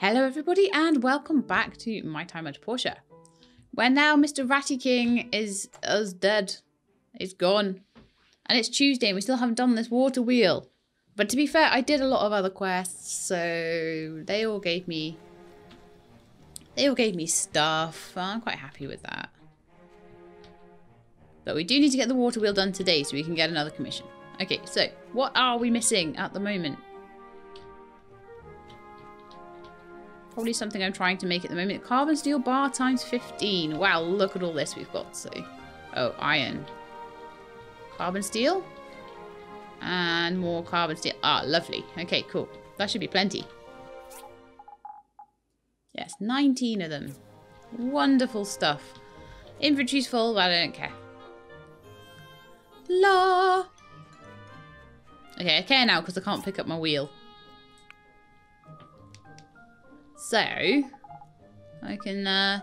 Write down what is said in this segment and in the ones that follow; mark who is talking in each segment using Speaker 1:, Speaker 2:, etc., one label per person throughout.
Speaker 1: Hello everybody and welcome back to My Time at Portia. Where now Mr. Ratty King is is dead. He's gone. And it's Tuesday and we still haven't done this water wheel. But to be fair, I did a lot of other quests, so they all gave me they all gave me stuff. I'm quite happy with that. But we do need to get the water wheel done today so we can get another commission. Okay, so what are we missing at the moment? Probably something I'm trying to make at the moment. Carbon steel bar times 15. Wow, look at all this we've got. So, oh, iron. Carbon steel. And more carbon steel. Ah, lovely. Okay, cool. That should be plenty. Yes, 19 of them. Wonderful stuff. Inventory's full, but I don't care. La. Okay, I care now because I can't pick up my wheel. So, I can uh,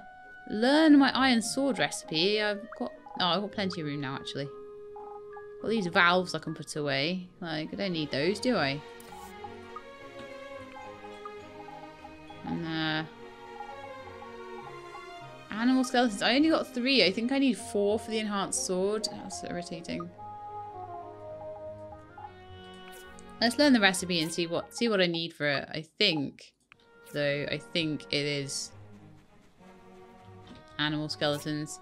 Speaker 1: learn my iron sword recipe. I've got, oh, I've got plenty of room now, actually. Got these valves I can put away. Like, I don't need those, do I? And, uh, animal skeletons. I only got three. I think I need four for the enhanced sword. That's irritating. Let's learn the recipe and see what see what I need for it. I think though. I think it is animal skeletons.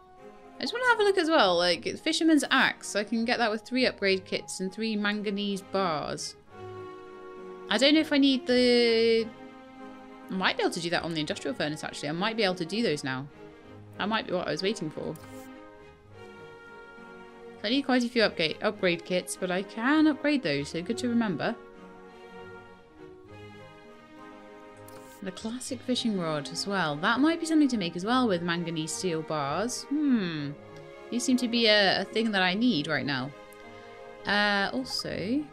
Speaker 1: I just want to have a look as well. Like, Fisherman's Axe. I can get that with three upgrade kits and three manganese bars. I don't know if I need the... I might be able to do that on the industrial furnace, actually. I might be able to do those now. That might be what I was waiting for. I need quite a few upgrade, upgrade kits, but I can upgrade those, so good to remember. The classic fishing rod as well. That might be something to make as well with manganese steel bars. Hmm. These seem to be a, a thing that I need right now. Uh, also...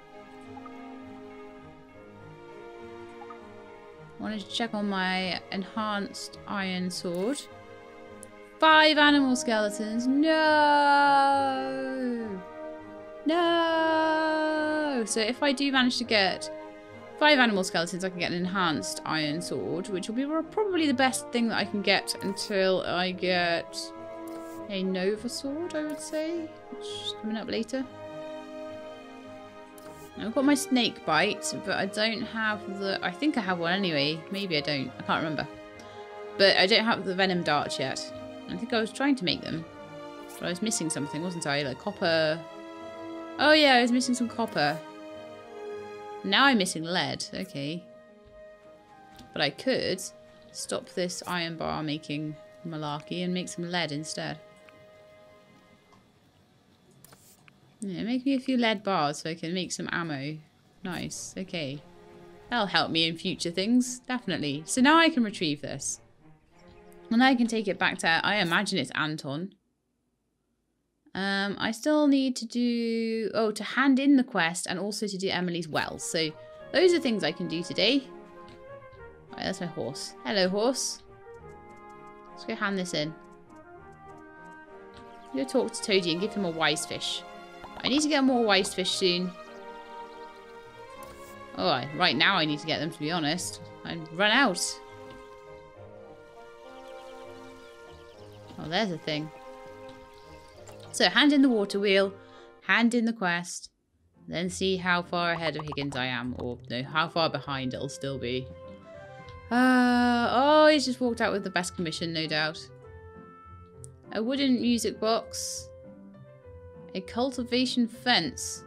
Speaker 1: wanted to check on my enhanced iron sword. Five animal skeletons. No! No! So if I do manage to get five animal skeletons, I can get an enhanced iron sword, which will be probably the best thing that I can get until I get a Nova sword, I would say, which is coming up later. I've got my snake bite, but I don't have the... I think I have one anyway. Maybe I don't. I can't remember. But I don't have the venom darts yet. I think I was trying to make them. But I was missing something, wasn't I? Like copper... Oh yeah, I was missing some copper. Now I'm missing lead. Okay. But I could stop this iron bar making malarkey and make some lead instead. Yeah, make me a few lead bars so I can make some ammo. Nice. Okay. That'll help me in future things. Definitely. So now I can retrieve this. And I can take it back to, I imagine it's Anton. Um, I still need to do, oh, to hand in the quest and also to do Emily's well. So those are things I can do today. Right, that's my horse. Hello, horse. Let's go hand this in. Go talk to Toady and give him a wise fish. I need to get more wise fish soon. Oh, right now I need to get them, to be honest. I run out. Oh, there's a thing. So hand in the water wheel, hand in the quest, then see how far ahead of Higgins I am, or no, how far behind it'll still be. Uh, oh, he's just walked out with the best commission, no doubt. A wooden music box. A cultivation fence.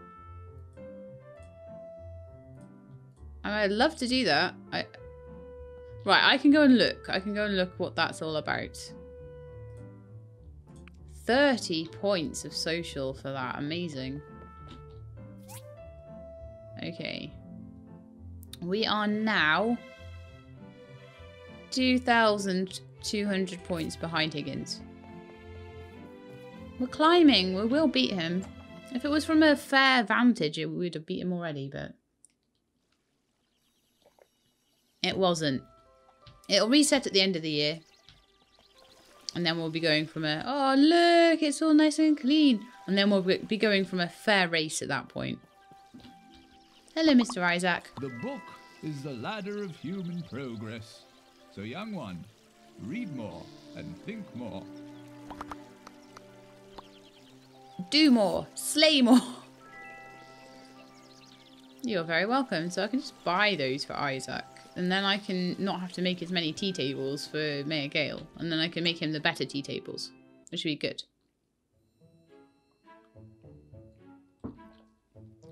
Speaker 1: I'd love to do that. I, right, I can go and look. I can go and look what that's all about. 30 points of social for that. Amazing. Okay. We are now 2,200 points behind Higgins. We're climbing. We will beat him. If it was from a fair vantage, it would have beat him already, but... It wasn't. It'll reset at the end of the year. And then we'll be going from a, oh, look, it's all nice and clean. And then we'll be going from a fair race at that point. Hello, Mr. Isaac.
Speaker 2: The book is the ladder of human progress. So, young one, read more and think more.
Speaker 1: Do more. Slay more. You're very welcome. So I can just buy those for Isaac. And then I can not have to make as many tea tables for Mayor Gale. And then I can make him the better tea tables. Which would be good.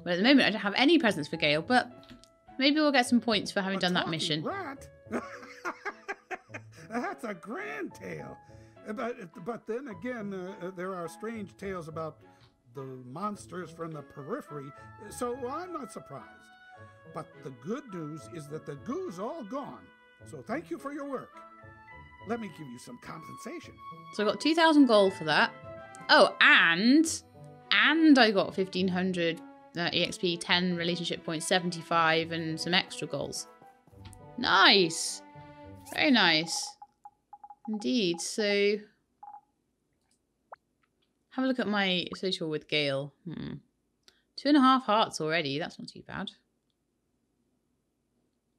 Speaker 1: But at the moment I don't have any presents for Gale, but maybe we'll get some points for having
Speaker 3: A
Speaker 1: done that mission.
Speaker 3: Rat? That's a grand tale. But, but then again, uh, uh, there are strange tales about the monsters from the periphery, so I'm not surprised. But the good news is that the goo's all gone. So thank you for your work. Let me give you some compensation.
Speaker 1: So I got 2,000 gold for that. Oh, and and I got 1,500 uh, EXP, 10 relationship points, 75, and some extra goals. Nice. Very nice. Indeed. So have a look at my social with Gale. Hmm. Two and a half hearts already. That's not too bad.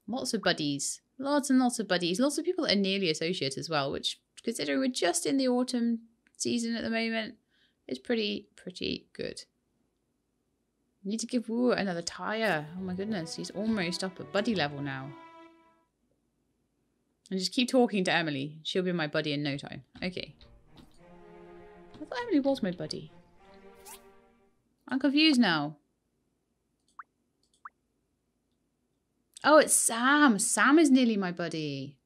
Speaker 1: Lots of buddies. Lots and lots of buddies. Lots of people that are nearly associate as well, which, considering we're just in the autumn season at the moment, is pretty, pretty good. Need to give Wu another tire. Oh my goodness, he's almost up at buddy level now. And just keep talking to Emily. She'll be my buddy in no time. Okay. I thought Emily was my buddy. I'm confused now. Oh, it's Sam. Sam is nearly my buddy.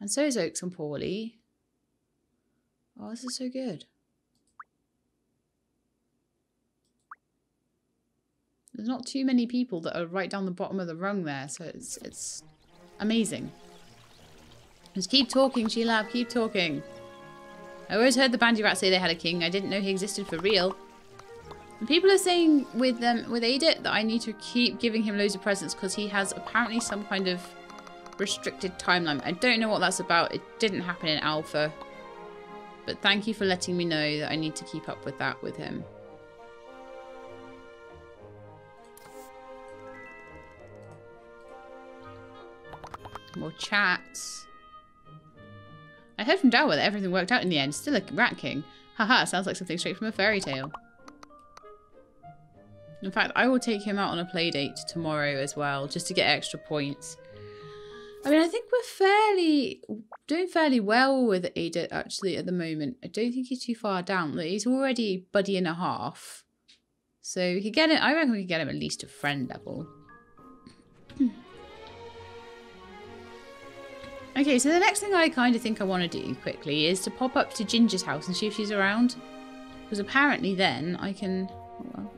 Speaker 1: And so is Oaks and Paulie. Oh, this is so good. There's not too many people that are right down the bottom of the rung there, so it's it's amazing. Just keep talking, Sheila. Keep talking. I always heard the Bandy Rats say they had a king. I didn't know he existed for real. People are saying with um, with Aadit that I need to keep giving him loads of presents because he has apparently some kind of restricted timeline. I don't know what that's about. It didn't happen in Alpha. But thank you for letting me know that I need to keep up with that with him. More chats. I heard from Dawa that everything worked out in the end. Still a rat king. Haha, sounds like something straight from a fairy tale. In fact, I will take him out on a play date tomorrow as well, just to get extra points. I mean, I think we're fairly doing fairly well with Ada actually at the moment. I don't think he's too far down. Like, He's already buddy and a half, so we could get it. I reckon we could get him at least to friend level. okay, so the next thing I kind of think I want to do quickly is to pop up to Ginger's house and see if she's around, because apparently then I can.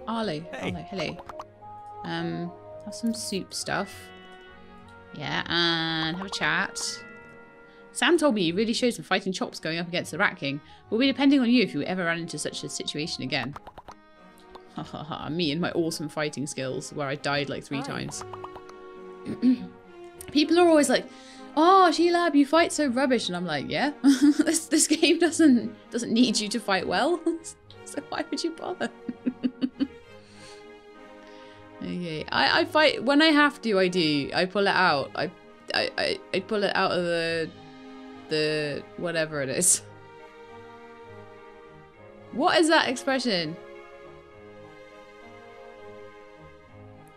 Speaker 1: Arlo,
Speaker 4: Hey.
Speaker 1: Arlo, hello. Um, have some soup stuff. Yeah, and have a chat. Sam told me you really showed some fighting chops going up against the Rat King. We'll be depending on you if you ever run into such a situation again. Ha ha ha, me and my awesome fighting skills where I died like three
Speaker 4: Hi.
Speaker 1: times. People are always like, oh, Shelab, you fight so rubbish. And I'm like, yeah, this, this game doesn't, doesn't need you to fight well. so why would you bother? Okay, I, I fight when I have to. I do. I pull it out. I, I, I, I pull it out of the, the whatever it is. What is that expression?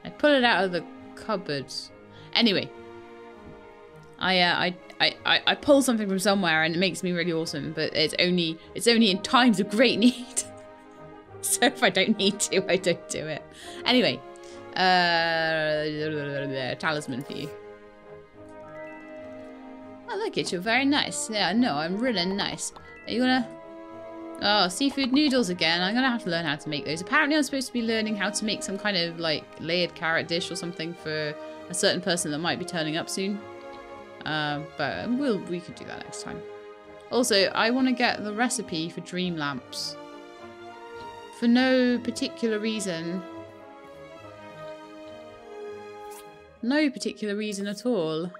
Speaker 1: I pull it out of the cupboard. Anyway, I, uh, I, I, I, I pull something from somewhere and it makes me really awesome. But it's only, it's only in times of great need. so if I don't need to, I don't do it. Anyway, uh, talisman for you. I like it. You're very nice. Yeah, no, I'm really nice. Are you gonna? Oh, seafood noodles again. I'm gonna have to learn how to make those. Apparently, I'm supposed to be learning how to make some kind of like layered carrot dish or something for a certain person that might be turning up soon. Um, but we'll we could do that next time. Also, I want to get the recipe for dream lamps. For no particular reason. No particular reason at all.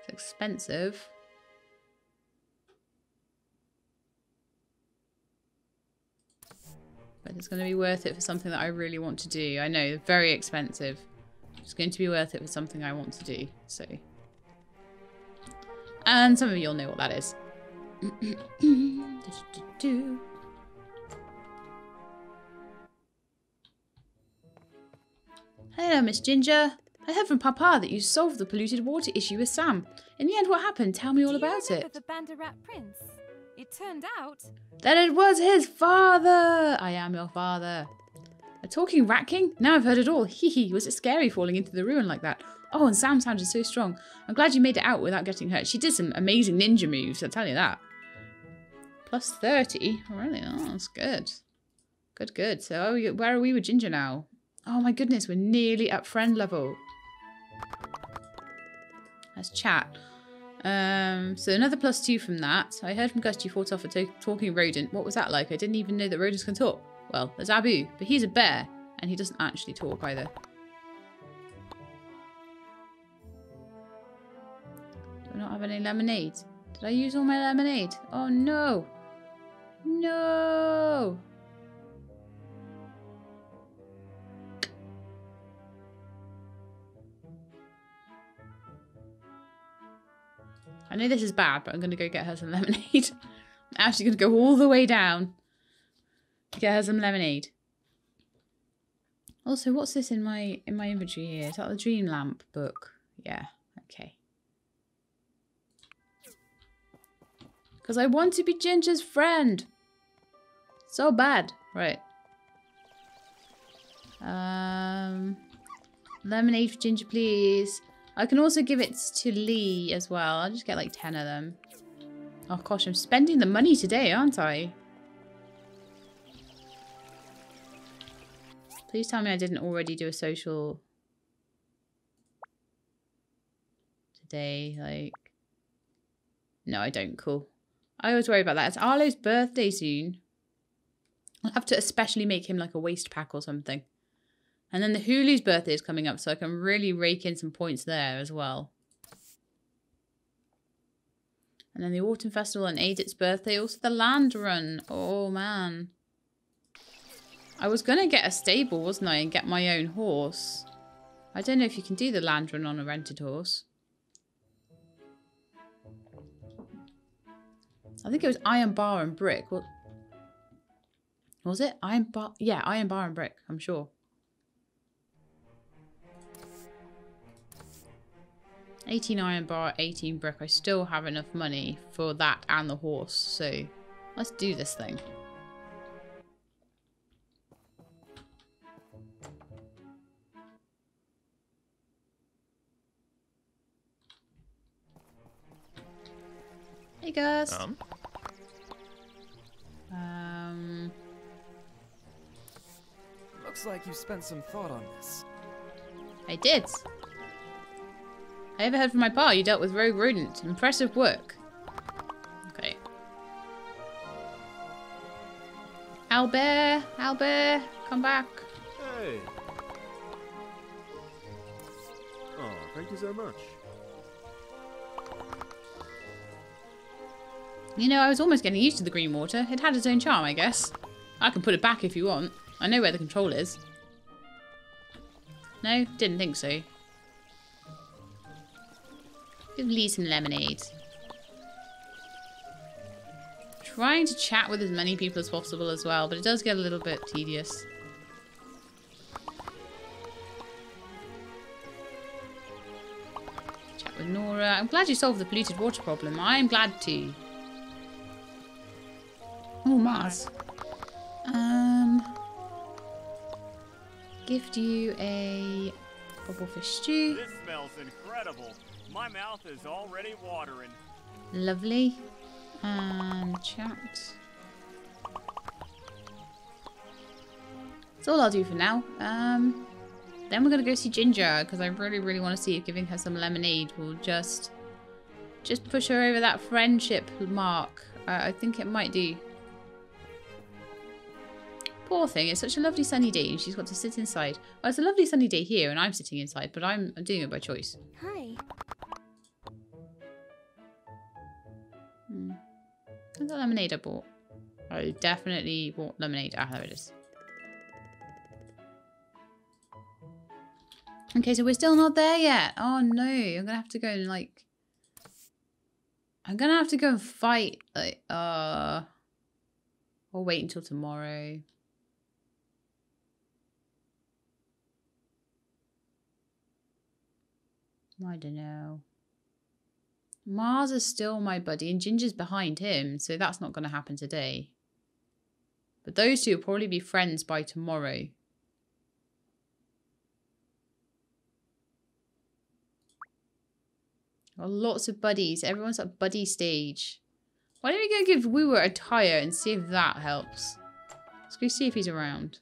Speaker 1: It's expensive. But it's going to be worth it for something that I really want to do. I know, very expensive. It's going to be worth it for something I want to do. So, and some of you'll know what that is. Hello, Miss Ginger. I heard from Papa that you solved the polluted water issue with Sam. In the end, what happened? Tell me all
Speaker 4: Do you
Speaker 1: about it.
Speaker 4: the Banderat Prince? It turned out
Speaker 1: That it was his father! I am your father. A talking rat king? Now I've heard it all. Hee hee, was it scary falling into the ruin like that? Oh, and Sam sounded so strong. I'm glad you made it out without getting hurt. She did some amazing ninja moves, I'll tell you that. Plus 30? Really? Oh, that's good. Good, good. So where are we with Ginger now? Oh my goodness, we're nearly at friend level. Let's chat. Um, so another plus two from that. I heard from Gust you fought off a talking rodent. What was that like? I didn't even know that rodents can talk. Well, there's Abu, but he's a bear, and he doesn't actually talk either. Any lemonade? Did I use all my lemonade? Oh no! No! I know this is bad, but I'm going to go get her some lemonade. I'm actually going to go all the way down to get her some lemonade. Also, what's this in my in my inventory here? Is that the Dream Lamp book? Yeah, okay. Because I want to be Ginger's friend. So bad. Right. Um, lemonade for Ginger, please. I can also give it to Lee as well. I'll just get like 10 of them. Oh gosh, I'm spending the money today, aren't I? Please tell me I didn't already do a social today. Like, no, I don't. Cool. I always worry about that. It's Arlo's birthday soon. I'll have to especially make him like a waist pack or something. And then the Hulu's birthday is coming up, so I can really rake in some points there as well. And then the Autumn Festival and Edith's birthday. Also the Land Run. Oh, man. I was going to get a stable, wasn't I? And get my own horse. I don't know if you can do the Land Run on a rented horse. I think it was Iron Bar and Brick. What was it? Iron Bar? Yeah, Iron Bar and Brick, I'm sure. 18 iron bar, 18 brick. I still have enough money for that and the horse. So let's do this thing. Hey guys.
Speaker 5: Um,
Speaker 1: Um,
Speaker 6: Looks like you spent some thought on this.
Speaker 1: I did. I overheard from my pa you dealt with Rogue Rodent. Impressive work. Okay. Albert, Albert, come back.
Speaker 5: hey. Oh, thank you so much.
Speaker 1: You know, I was almost getting used to the green water. It had its own charm, I guess. I can put it back if you want. I know where the control is. No, didn't think so. Give Lee some lemonade. Trying to chat with as many people as possible as well, but it does get a little bit tedious. Chat with Nora. I'm glad you solved the polluted water problem. I'm glad to. Oh, Mars. Um, gift you a bubblefish stew.
Speaker 7: This smells incredible. My mouth is already watering.
Speaker 1: Lovely. And chat. That's all I'll do for now. Um, then we're gonna go see Ginger because I really, really want to see if giving her some lemonade will just, just push her over that friendship mark. I, I think it might do poor thing, it's such a lovely sunny day and she's got to sit inside. Well, it's a lovely sunny day here and I'm sitting inside, but I'm, I'm doing it by choice.
Speaker 4: Hi.
Speaker 1: Hmm. What's that lemonade I bought? I definitely bought lemonade. Ah, there it is. Okay, so we're still not there yet. Oh no, I'm gonna have to go and like... I'm gonna have to go and fight, like, uh... We'll wait until tomorrow. I don't know. Mars is still my buddy and Ginger's behind him, so that's not going to happen today. But those two will probably be friends by tomorrow. Got lots of buddies. Everyone's at buddy stage. Why don't we go give Wuwa a tire and see if that helps? Let's go see if he's around.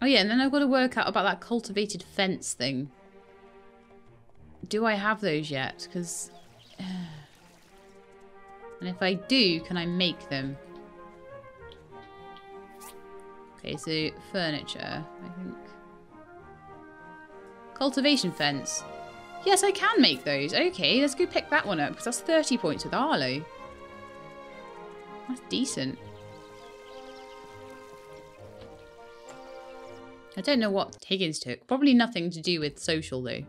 Speaker 1: Oh yeah, and then I've got to work out about that cultivated fence thing. Do I have those yet? Because... and if I do, can I make them? Okay, so furniture, I think. Cultivation fence. Yes, I can make those. Okay, let's go pick that one up because that's 30 points with Arlo. That's decent. I don't know what Higgins took. Probably nothing to do with social though.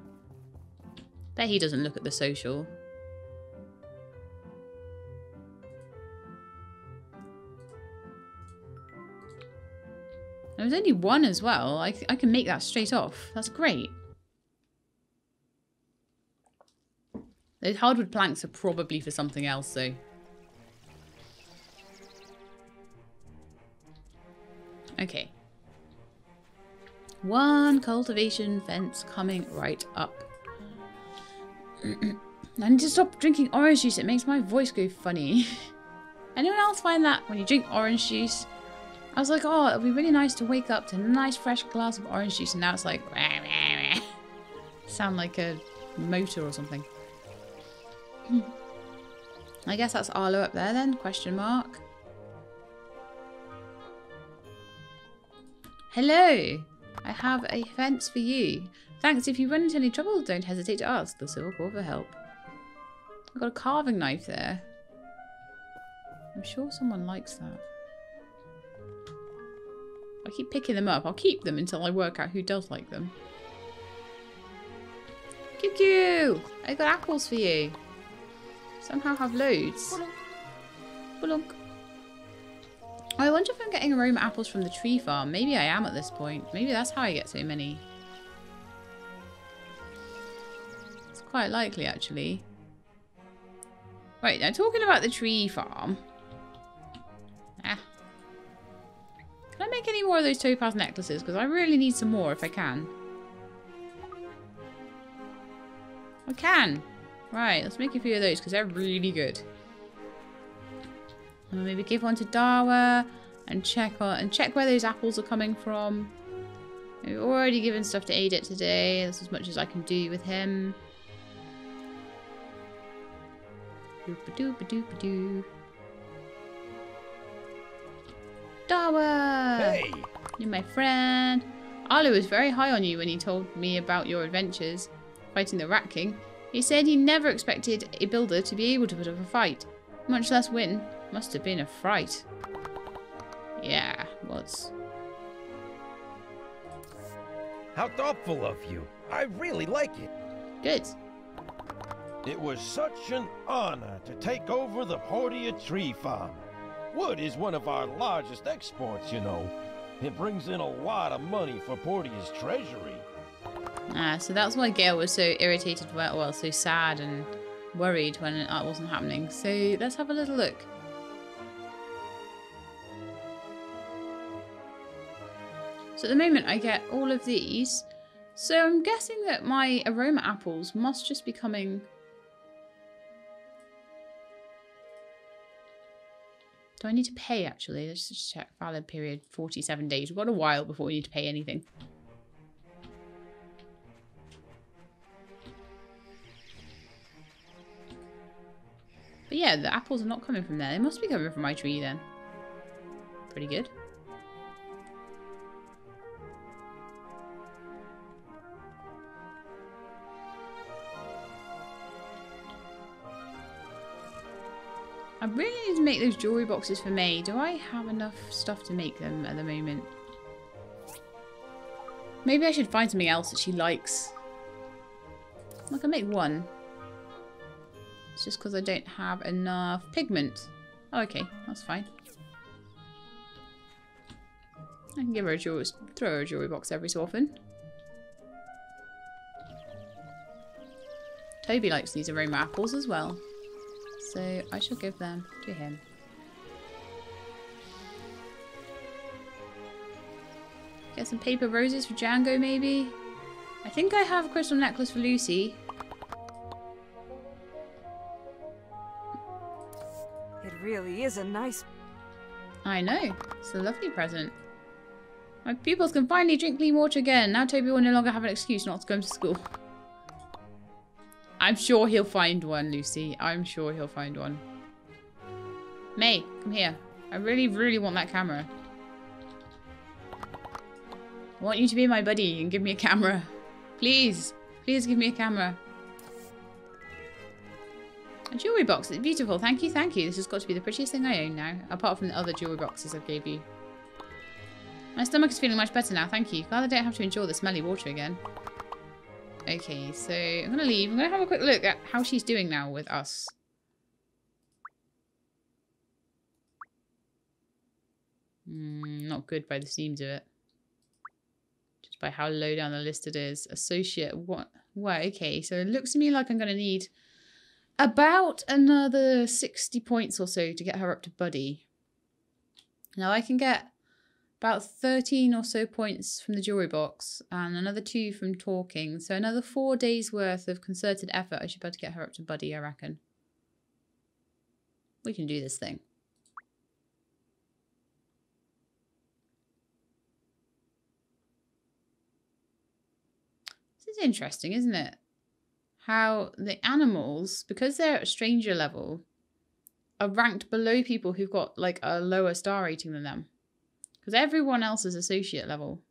Speaker 1: Bet he doesn't look at the social. There was only one as well. I, I can make that straight off. That's great. Those hardwood planks are probably for something else though. Okay. One cultivation fence coming right up. I need to stop drinking orange juice. It makes my voice go funny. Anyone else find that when you drink orange juice? I was like, oh, it'll be really nice to wake up to a nice fresh glass of orange juice. And now it's like, rah, rah, rah. sound like a motor or something. I guess that's Arlo up there then, question mark. Hello, I have a fence for you. Thanks, if you run into any trouble, don't hesitate to ask the Civil Corps for help. I've got a carving knife there. I'm sure someone likes that. I keep picking them up. I'll keep them until I work out who does like them. QQ! I got apples for you. Somehow have loads. Bulunk. I wonder if I'm getting aroma apples from the tree farm. Maybe I am at this point. Maybe that's how I get so many. It's quite likely, actually. Right, now talking about the tree farm. Ah. Can I make any more of those topaz necklaces? Because I really need some more if I can. I can. Right, let's make a few of those because they're really good. Maybe give one to Dawa and check on, and check where those apples are coming from. We've already given stuff to Aadit today. That's as much as I can do with him. Doop-a-doop-a-doop-a-doo. Dawa!
Speaker 8: Hey!
Speaker 1: You're my friend. Arlo was very high on you when he told me about your adventures fighting the Rat King. He said he never expected a builder to be able to put up a fight, much less win. Must have been a fright. Yeah, was.
Speaker 8: How thoughtful of you. I really like it.
Speaker 1: Good.
Speaker 8: It was such an honor to take over the Portia Tree Farm. Wood is one of our largest exports, you know. It brings in a lot of money for Portia's treasury.
Speaker 1: Ah, so that's why Gale was so irritated, well, well, so sad and worried when that wasn't happening. So let's have a little look. So at the moment I get all of these. So I'm guessing that my aroma apples must just be coming... Do I need to pay actually? Let's just check. Valid period 47 days. We've got a while before we need to pay anything. But yeah, the apples are not coming from there. They must be coming from my tree then. Pretty good. Really need to make those jewellery boxes for May. Do I have enough stuff to make them at the moment? Maybe I should find something else that she likes. I can make one. It's just because I don't have enough pigment. Oh, okay. That's fine. I can give her a jewelry, throw her a jewelry box every so often. Toby likes these aroma apples as well. So I shall give them to him. Get some paper roses for Django, maybe? I think I have a crystal necklace for Lucy.
Speaker 4: It really is a nice.
Speaker 1: I know. It's a lovely present. My pupils can finally drink clean water again. Now Toby will no longer have an excuse not to go to school. I'm sure he'll find one, Lucy. I'm sure he'll find one. May, come here. I really, really want that camera. I want you to be my buddy and give me a camera. Please. Please give me a camera. A jewelry box. It's beautiful. Thank you, thank you. This has got to be the prettiest thing I own now. Apart from the other jewelry boxes I gave you. My stomach is feeling much better now. Thank you. Glad I don't have to endure the smelly water again. Okay, so I'm going to leave. I'm going to have a quick look at how she's doing now with us. Mm, not good by the seams of it. Just by how low down the list it is. Associate, what? Well, okay, so it looks to me like I'm going to need about another 60 points or so to get her up to Buddy. Now I can get about 13 or so points from the jewelry box and another two from talking. So another four days worth of concerted effort. I should be able to get her up to Buddy, I reckon. We can do this thing. This is interesting, isn't it? How the animals, because they're at stranger level, are ranked below people who've got like a lower star rating than them. Because everyone else is associate level.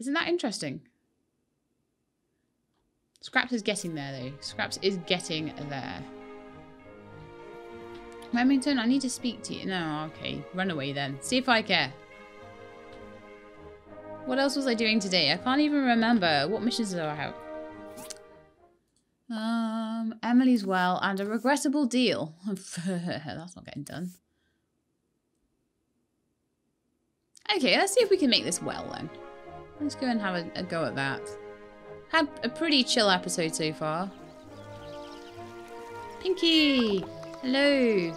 Speaker 1: Isn't that interesting? Scraps is getting there though. Scraps is getting there. Remington, I need to speak to you. No, okay. Run away then. See if I care. What else was I doing today? I can't even remember. What missions are I out? Um, Emily's well and a regrettable deal. That's not getting done. Okay, let's see if we can make this well then. Let's go and have a, a go at that. Had a pretty chill episode so far. Pinky! Hello!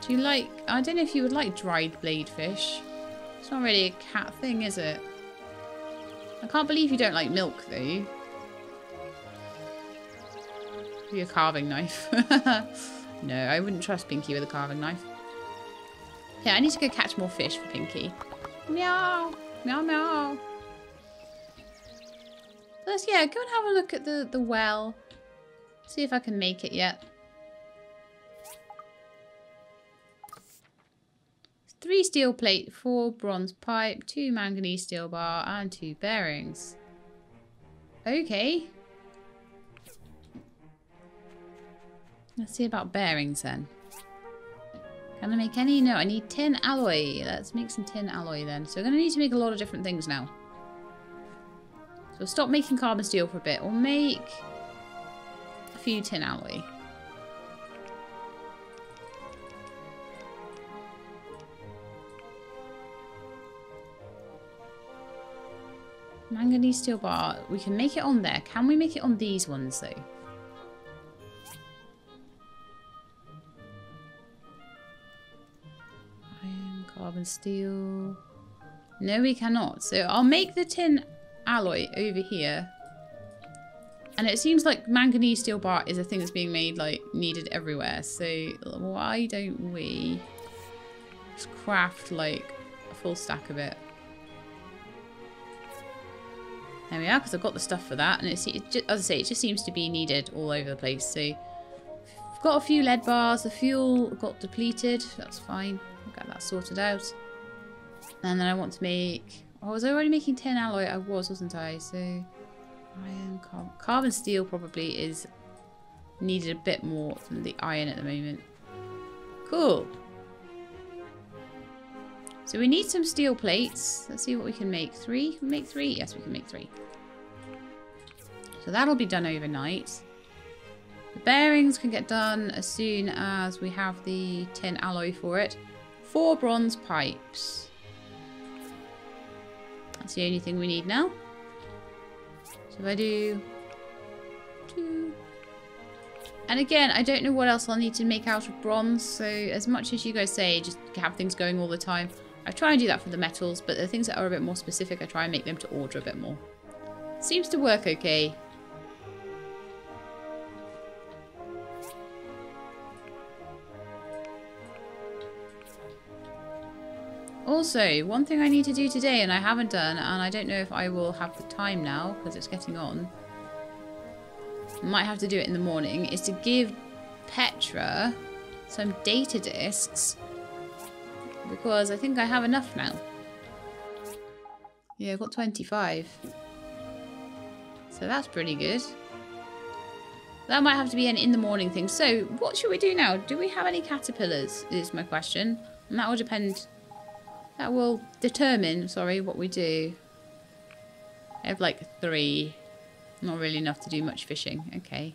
Speaker 1: Do you like... I don't know if you would like dried blade fish. It's not really a cat thing, is it? I can't believe you don't like milk, though. Your carving knife. no, I wouldn't trust Pinky with a carving knife. Yeah, I need to go catch more fish for Pinky. Meow. Meow, meow. Let's, yeah, go and have a look at the, the well. See if I can make it yet. Three steel plate, four bronze pipe, two manganese steel bar, and two bearings. Okay. Let's see about bearings then. Can I make any? No, I need tin alloy. Let's make some tin alloy then. So we're going to need to make a lot of different things now. So stop making carbon steel for a bit. We'll make a few tin alloy. Manganese steel bar. We can make it on there. Can we make it on these ones though? Carbon steel. No, we cannot. So I'll make the tin alloy over here. And it seems like manganese steel bar is a thing that's being made, like, needed everywhere. So why don't we just craft, like, a full stack of it? There we are, because I've got the stuff for that. And it's, it just, as I say, it just seems to be needed all over the place. So I've got a few lead bars. The fuel got depleted. That's fine. I'll get that sorted out. And then I want to make... Oh, was I already making tin alloy? I was, wasn't I? So iron, carbon, carbon steel probably is needed a bit more than the iron at the moment. Cool. So we need some steel plates. Let's see what we can make. Three? Can make three? Yes, we can make three. So that'll be done overnight. The bearings can get done as soon as we have the tin alloy for it. Four bronze pipes. That's the only thing we need now. So if I do two. And again, I don't know what else I'll need to make out of bronze. So as much as you guys say, just have things going all the time. I try and do that for the metals, but the things that are a bit more specific, I try and make them to order a bit more. Seems to work okay. Also, one thing I need to do today, and I haven't done, and I don't know if I will have the time now, because it's getting on. Might have to do it in the morning, is to give Petra some data discs. Because I think I have enough now. Yeah, I've got 25. So that's pretty good. That might have to be an in the morning thing. So, what should we do now? Do we have any caterpillars, is my question. And that will depend that will determine, sorry, what we do. I have like three. Not really enough to do much fishing. Okay.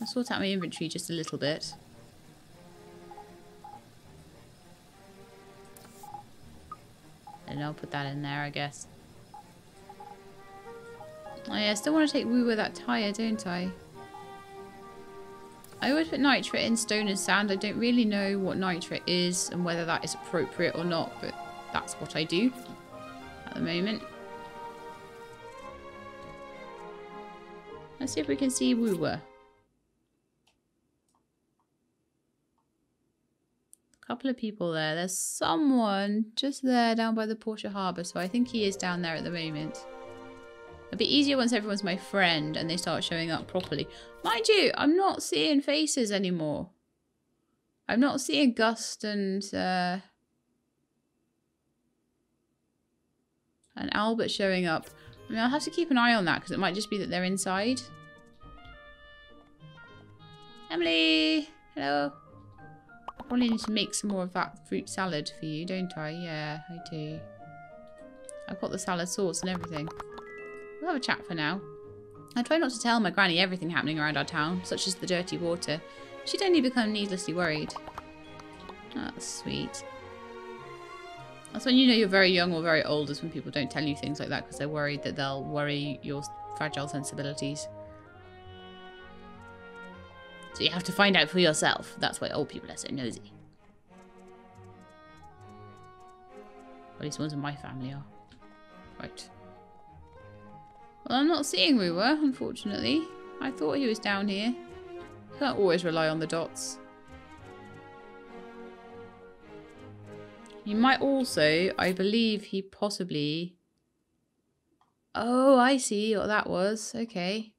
Speaker 1: I'll sort out my inventory just a little bit. And I'll put that in there, I guess. Oh yeah, I still want to take Woo with that tyre, don't I? I always put nitrate in stone and sand. I don't really know what nitrate is and whether that is appropriate or not, but that's what I do at the moment. Let's see if we can see Wuwa. A couple of people there. There's someone just there down by the Portia Harbour, so I think he is down there at the moment. It'll be easier once everyone's my friend and they start showing up properly. Mind you, I'm not seeing faces anymore. I'm not seeing Gust and uh, and Albert showing up. I mean, I'll have to keep an eye on that because it might just be that they're inside. Emily! Hello. I probably need to make some more of that fruit salad for you, don't I? Yeah, I do. I've got the salad sauce and everything. We'll have a chat for now. I try not to tell my granny everything happening around our town, such as the dirty water. She'd only become needlessly worried. Oh, that's sweet. That's when you know you're very young or very old, is when people don't tell you things like that because they're worried that they'll worry your fragile sensibilities. So you have to find out for yourself. That's why old people are so nosy. at least ones in my family are. Right. Well, I'm not seeing Wuwa, unfortunately. I thought he was down here. Can't always rely on the dots. He might also, I believe he possibly... Oh, I see what that was. Okay.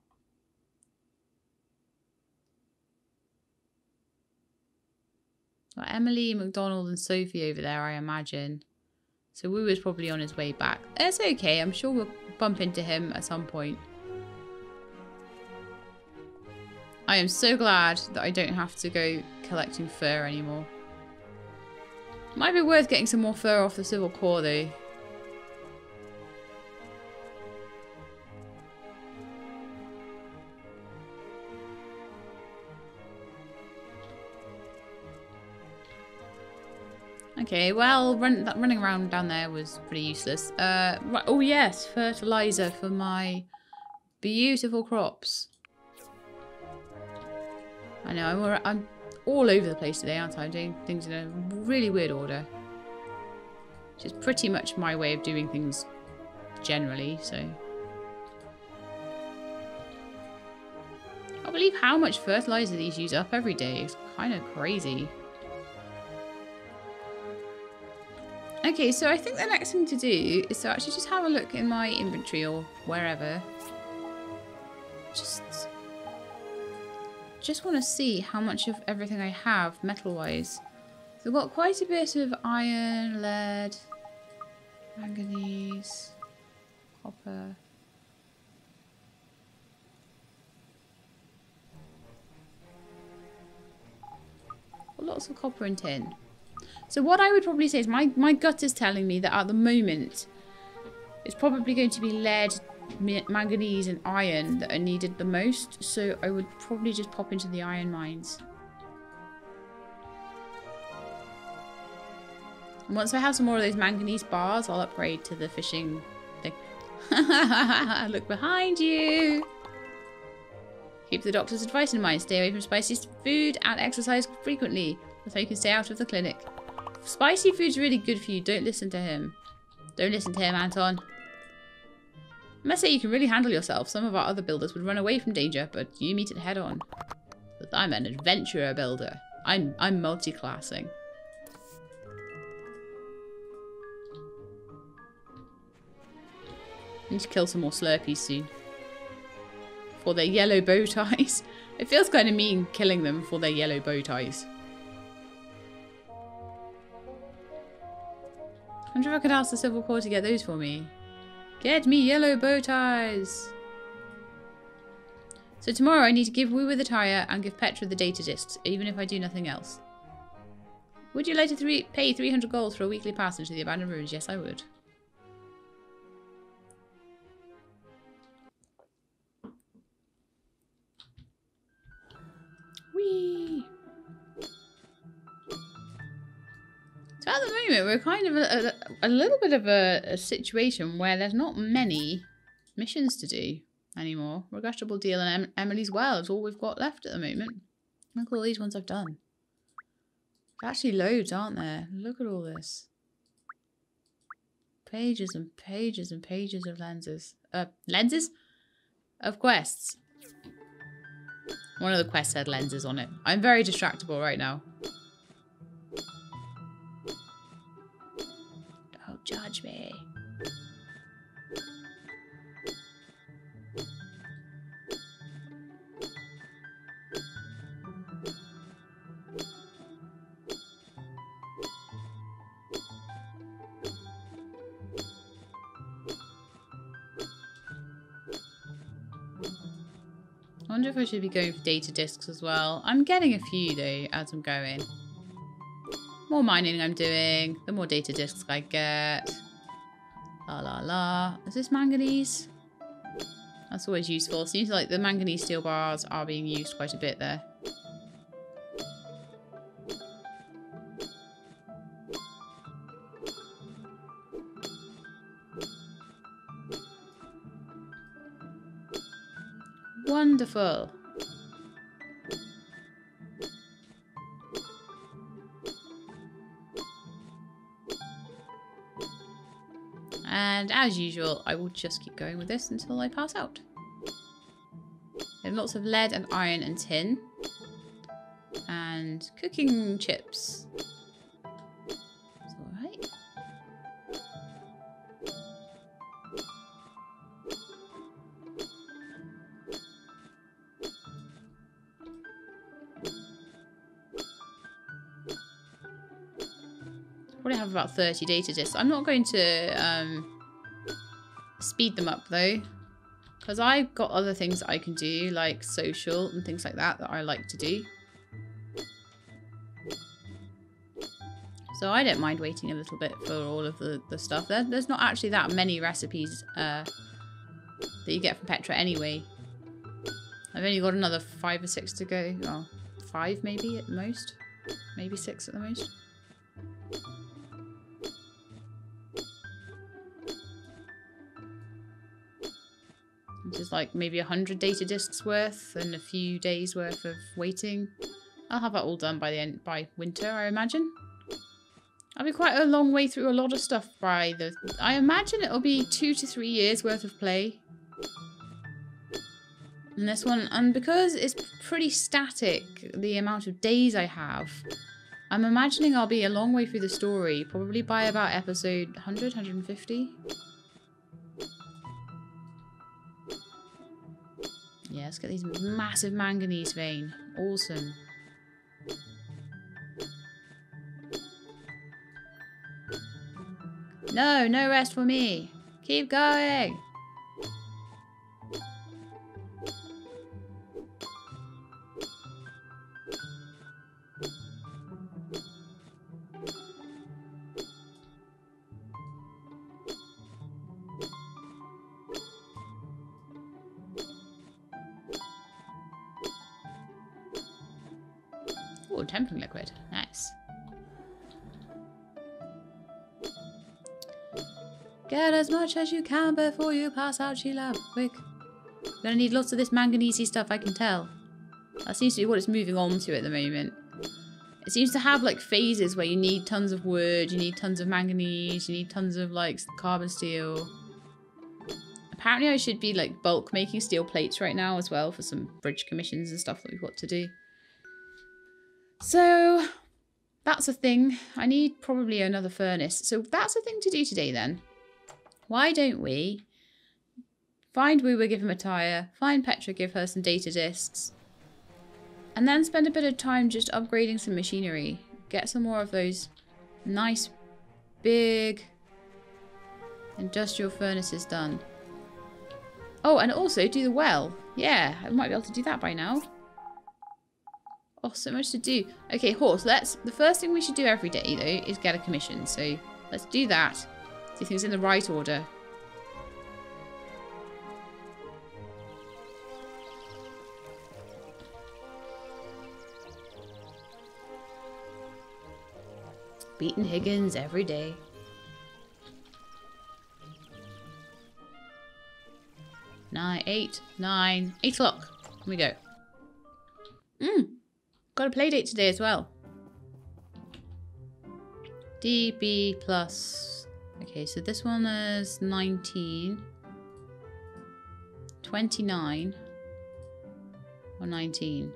Speaker 1: Got Emily, McDonald and Sophie over there, I imagine. So Wu is probably on his way back. That's okay. I'm sure we'll bump into him at some point. I am so glad that I don't have to go collecting fur anymore. Might be worth getting some more fur off the Civil Corps though. Okay, well, run, that, running around down there was pretty useless. Uh, right, oh yes, fertilizer for my beautiful crops. I know, I'm, I'm all over the place today, aren't I? I'm doing things in a really weird order. Which is pretty much my way of doing things generally, so... I believe how much fertilizer these use up every day. It's kind of crazy. Okay, so I think the next thing to do is to actually just have a look in my inventory or wherever. Just, just want to see how much of everything I have metal-wise. So I've got quite a bit of iron, lead, manganese, copper. Lots of copper and tin. So what I would probably say is my, my gut is telling me that at the moment it's probably going to be lead, manganese and iron that are needed the most. So I would probably just pop into the iron mines. And once I have some more of those manganese bars, I'll upgrade to the fishing thing. Look behind you! Keep the doctor's advice in mind. Stay away from spicy food and exercise frequently. How you can stay out of the clinic. Spicy food's really good for you. Don't listen to him. Don't listen to him, Anton. I must say you can really handle yourself. Some of our other builders would run away from danger, but you meet it head on. But I'm an adventurer builder. I'm I'm multi-classing. Need to kill some more Slurpees soon. For their yellow bow ties. It feels kind of mean killing them for their yellow bow ties. Wonder if I could ask the Civil Corps to get those for me. Get me yellow bow ties! So tomorrow I need to give Woo the tire and give Petra the data discs, even if I do nothing else. Would you like to three pay 300 gold for a weekly pass into the abandoned ruins? Yes, I would. Whee! So at the moment, we're kind of a, a, a little bit of a, a situation where there's not many missions to do anymore. Regrettable deal and em Emily's Well is all we've got left at the moment. Look at all these ones I've done. There's actually loads, aren't there? Look at all this. Pages and pages and pages of lenses. Uh, lenses? Of quests. One of the quests had lenses on it. I'm very distractible right now. Judge me. I wonder if I should be going for data discs as well. I'm getting a few though as I'm going. More mining I'm doing, the more data discs I get. La la la. Is this manganese? That's always useful. Seems like the manganese steel bars are being used quite a bit there. Wonderful. And as usual, I will just keep going with this until I pass out. Have lots of lead and iron and tin. And cooking chips. It's alright. Probably have about 30 data discs. I'm not going to um, speed them up though. Because I've got other things I can do, like social and things like that, that I like to do. So I don't mind waiting a little bit for all of the, the stuff. There, there's not actually that many recipes uh, that you get from Petra anyway. I've only got another five or six to go. Well, five maybe at most. Maybe six at the most. Is like maybe a hundred data discs worth and a few days worth of waiting. I'll have that all done by the end by winter, I imagine. I'll be quite a long way through a lot of stuff by the. I imagine it'll be two to three years worth of play. And this one, and because it's pretty static, the amount of days I have, I'm imagining I'll be a long way through the story, probably by about episode 100, 150. Yeah, let's get these massive manganese vein. Awesome. No, no rest for me. Keep going. Much as you can before you pass out, Sheila. Quick. Gonna need lots of this manganese stuff, I can tell. That seems to be what it's moving on to at the moment. It seems to have like phases where you need tons of wood, you need tons of manganese, you need tons of like carbon steel. Apparently I should be like bulk making steel plates right now as well for some bridge commissions and stuff that we've got to do. So that's a thing. I need probably another furnace. So that's a thing to do today then. Why don't we find Wuwa, give him a tire, find Petra, give her some data discs, and then spend a bit of time just upgrading some machinery. Get some more of those nice big industrial furnaces done. Oh, and also do the well. Yeah, I might be able to do that by now. Oh, so much to do. Okay, horse, let's... The first thing we should do every day, though, is get a commission. So, let's do that. Do things in the right order. Beating Higgins every day. Nine, eight, nine, eight o'clock. Here we go. Mmm. Got a play date today as well. DB plus. Okay, so this one is 19. 29. Or 19.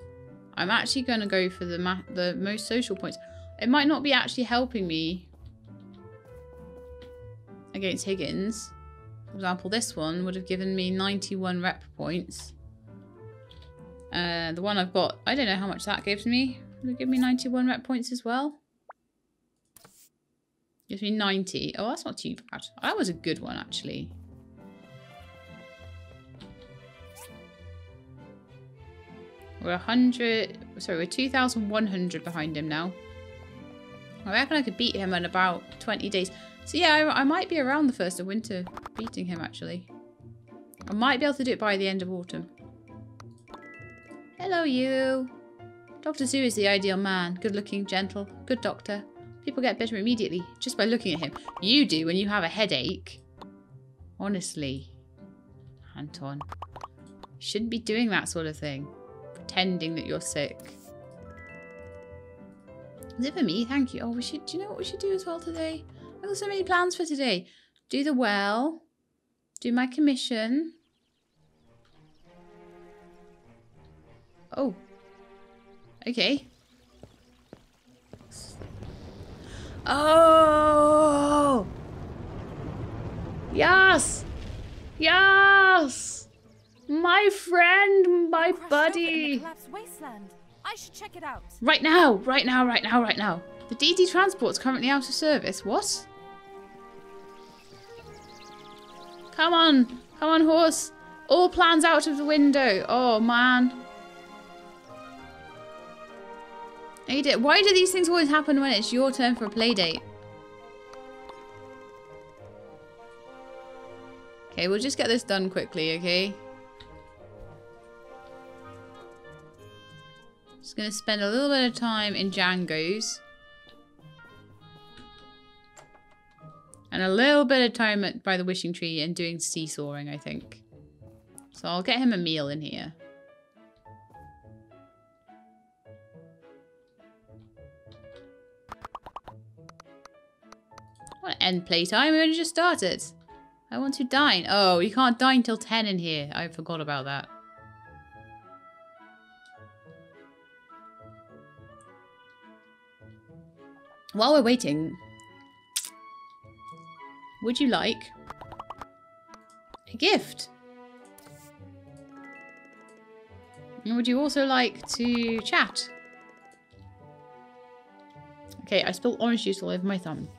Speaker 1: I'm actually going to go for the the most social points. It might not be actually helping me against Higgins. For example, this one would have given me 91 rep points. Uh, the one I've got, I don't know how much that gives me. Would it give me 91 rep points as well? Gives me 90. Oh, that's not too bad. That was a good one, actually. We're 100... Sorry, we're 2,100 behind him now. I reckon I could beat him in about 20 days. So yeah, I, I, might be around the first of winter beating him actually. I might be able to do it by the end of autumn. Hello you. Dr. Xu is the ideal man. Good looking, gentle, good doctor. People get better immediately just by looking at him. You do when you have a headache. Honestly. Anton. shouldn't be doing that sort of thing. Pretending that you're sick. Is it for me? Thank you. Oh, we should. Do you know what we should do as well today? I've got so many plans for today. Do the well. Do my commission. Oh. Okay. Oh! Yes! Yes! My friend, my buddy!
Speaker 4: I should check it out.
Speaker 1: Right now, right now, right now, right now. The DD transport's currently out of service. What? Come on. Come on, horse. All plans out of the window. Oh, man. Why do these things always happen when it's your turn for a play date? Okay, we'll just get this done quickly, okay? Just to spend a little bit of time in Django's. And a little bit of time at, by the wishing tree and doing seesawing, I think. So I'll get him a meal in here. What end playtime? We only just started. I want to dine. Oh, you can't dine till 10 in here. I forgot about that. While we're waiting, would you like a gift? And would you also like to chat? Okay, I spilled orange juice all over my thumb.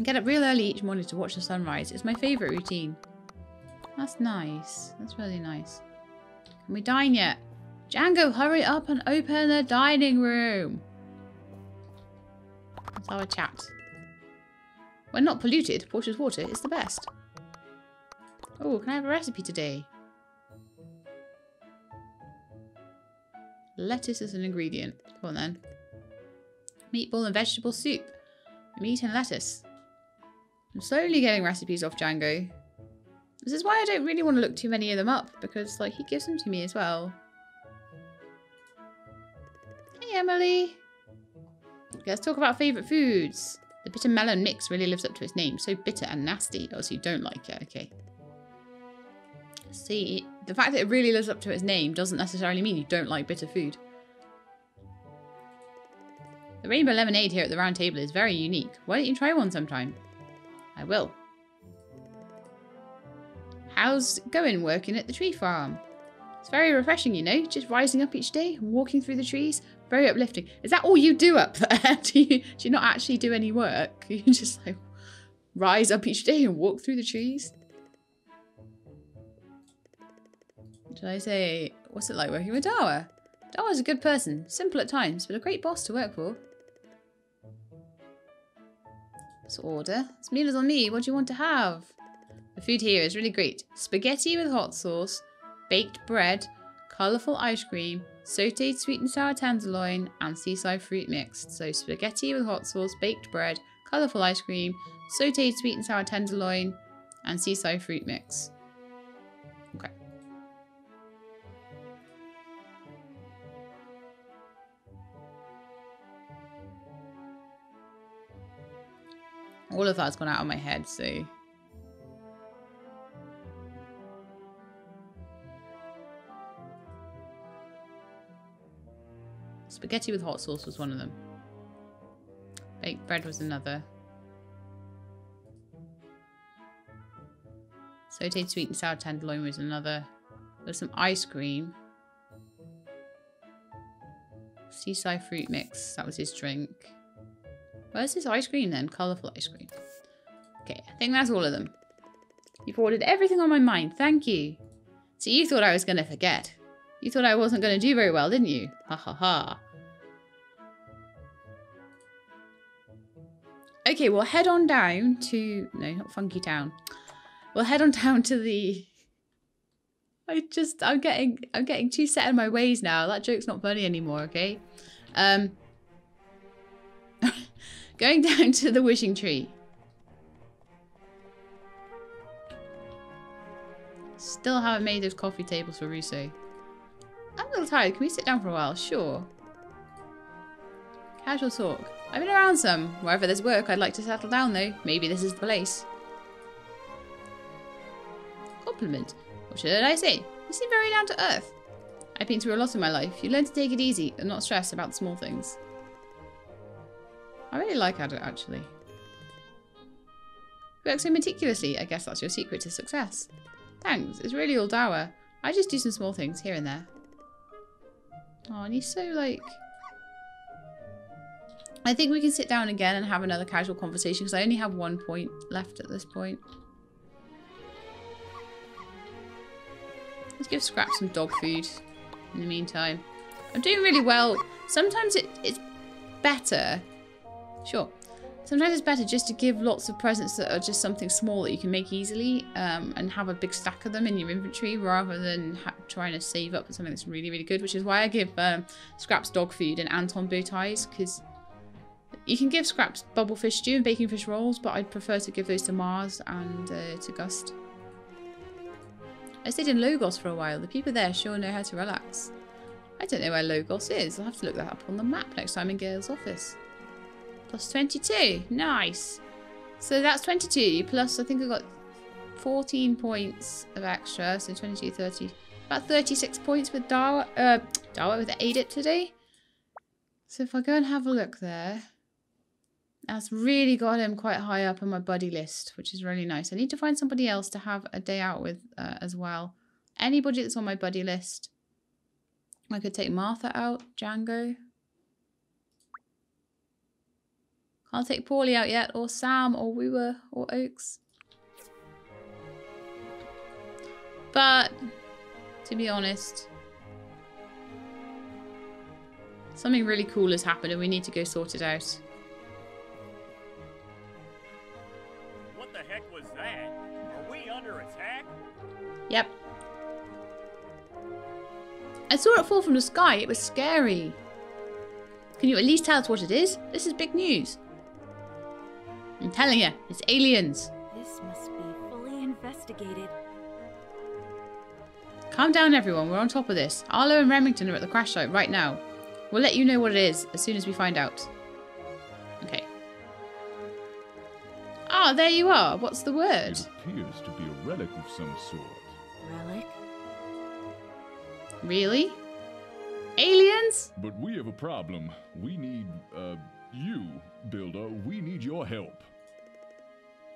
Speaker 1: I get up real early each morning to watch the sunrise. It's my favourite routine. That's nice. That's really nice. Can we dine yet? Django, hurry up and open the dining room. Have a chat. When not polluted, Portia's water is the best. Oh, can I have a recipe today? Lettuce is an ingredient. Come on then. Meatball and vegetable soup. Meat and lettuce. I'm slowly getting recipes off Django. This is why I don't really want to look too many of them up, because like he gives them to me as well. Hey Emily! Let's talk about favourite foods. The bitter melon mix really lives up to its name. So bitter and nasty. Oh, so you don't like it. Okay. See, the fact that it really lives up to its name doesn't necessarily mean you don't like bitter food. The rainbow lemonade here at the round table is very unique. Why don't you try one sometime? I will. How's it going working at the tree farm? It's very refreshing, you know, just rising up each day, and walking through the trees. Very uplifting. Is that all you do up there? do, you, do you not actually do any work? You just like rise up each day and walk through the trees? Should I say, what's it like working with Dawa? Dawa's a good person, simple at times, but a great boss to work for. Let's order. It's meal is on me. What do you want to have? The food here is really great. Spaghetti with hot sauce, baked bread, colourful ice cream, sauteed sweet and sour tenderloin, and seaside fruit mixed. So spaghetti with hot sauce, baked bread, colourful ice cream, sauteed sweet and sour tenderloin, and seaside fruit mix. All of that's gone out of my head, so Spaghetti with hot sauce was one of them. Baked bread was another. Sauteed sweet and sour tenderloin was another. There's some ice cream. Seaside fruit mix, that was his drink. Where's his ice cream then? Colourful ice cream. Okay, I think that's all of them. You've ordered everything on my mind, thank you. So you thought I was going to forget. You thought I wasn't going to do very well, didn't you? Ha ha ha. Okay, we'll head on down to... No, not Funky Town. We'll head on down to the... I just... I'm getting... I'm getting too set in my ways now. That joke's not funny anymore, okay? Um... going down to the wishing tree. Still haven't made those coffee tables for Russo. I'm a little tired. Can we sit down for a while? Sure. Casual talk. I've been around some. Wherever there's work, I'd like to settle down though. Maybe this is the place. Compliment. What should I say? You seem very down to earth. I've been through a lot in my life. You learn to take it easy and not stress about small things. I really like Ada, actually. Work so meticulously. I guess that's your secret to success. Thanks. It's really all dour. I just do some small things here and there. Oh, and he's so, like... I think we can sit down again and have another casual conversation because I only have one point left at this point. Let's give Scrap some dog food in the meantime. I'm doing really well. Sometimes it, it's better. Sure. Sometimes it's better just to give lots of presents that are just something small that you can make easily um, and have a big stack of them in your inventory rather than trying to save up for something that's really, really good, which is why I give um, Scraps dog food and Anton bow ties because you can give Scraps bubblefish stew and baking fish rolls, but I'd prefer to give those to Mars and uh, to Gust. I stayed in Logos for a while. The people there sure know how to relax. I don't know where Logos is. I'll have to look that up on the map next time in Gale's office. Plus 22. Nice. So that's 22 plus I think I got 14 points of extra. So 22, 30. About 36 points with Dawa, uh, Dawa with Aadit today. So if I go and have a look there, that's really got him quite high up on my buddy list, which is really nice. I need to find somebody else to have a day out with uh, as well. Anybody that's on my buddy list. I could take Martha out, Django. Can't take Paulie out yet, or Sam, or Wuwa, or Oaks. But, to be honest, something really cool has happened and we need to go sort it out.
Speaker 7: What the heck was that? Are we under attack?
Speaker 1: Yep. I saw it fall from the sky. It was scary. Can you at least tell us what it is? This is big news. I'm telling you, it's aliens.
Speaker 4: This must be fully investigated.
Speaker 1: Calm down, everyone. We're on top of this. Arlo and Remington are at the crash site right now. We'll let you know what it is as soon as we find out. Okay. Ah, there you are. What's the word?
Speaker 2: It appears to be a relic of some sort.
Speaker 4: Relic?
Speaker 1: Really? Aliens?
Speaker 2: But we have a problem. We need, uh, you, Builder. We need your help.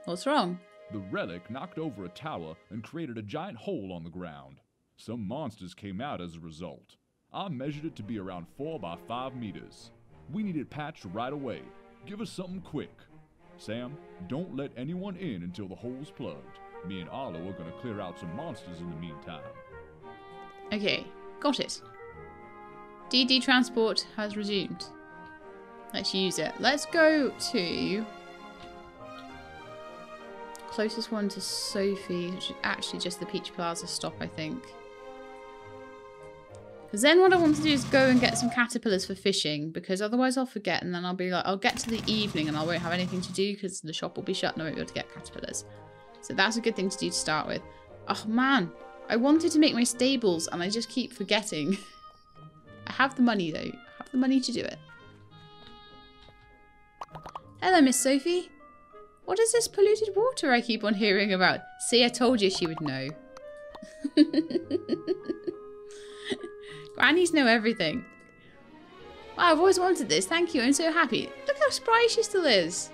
Speaker 1: What's wrong?
Speaker 2: The relic knocked over a tower and created a giant hole on the ground. Some monsters came out as a result. I measured it to be around 4 by 5 meters. We need it patched right away. Give us something quick. Sam, don't let anyone in until the hole's plugged. Me and Arlo are gonna clear out some monsters in the meantime.
Speaker 1: Okay, got it. DD transport has resumed. Let's use it. Let's go to closest one to Sophie, which is actually just the Peach Plaza stop, I think. Because then what I want to do is go and get some caterpillars for fishing, because otherwise I'll forget, and then I'll be like, I'll get to the evening and I won't have anything to do because the shop will be shut and I won't be able to get caterpillars. So that's a good thing to do to start with. Oh man, I wanted to make my stables and I just keep forgetting. I have the money though. I have the money to do it. Hello, Miss Sophie. What is this polluted water I keep on hearing about? See, I told you she would know. Grannies know everything. Wow, I've always wanted this. Thank you. I'm so happy. Look how spry she still is.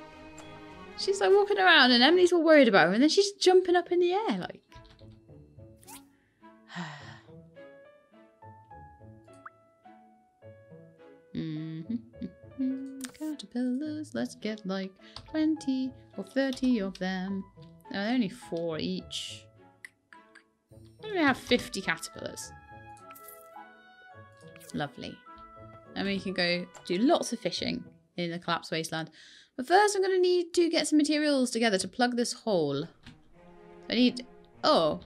Speaker 1: She's like walking around and Emily's all worried about her and then she's jumping up in the air like. Mhm. Caterpillars, let's get like 20 or 30 of them. No, only four each. We have 50 caterpillars. Lovely. And we can go do lots of fishing in the collapsed wasteland. But first I'm going to need to get some materials together to plug this hole. I need... Oh.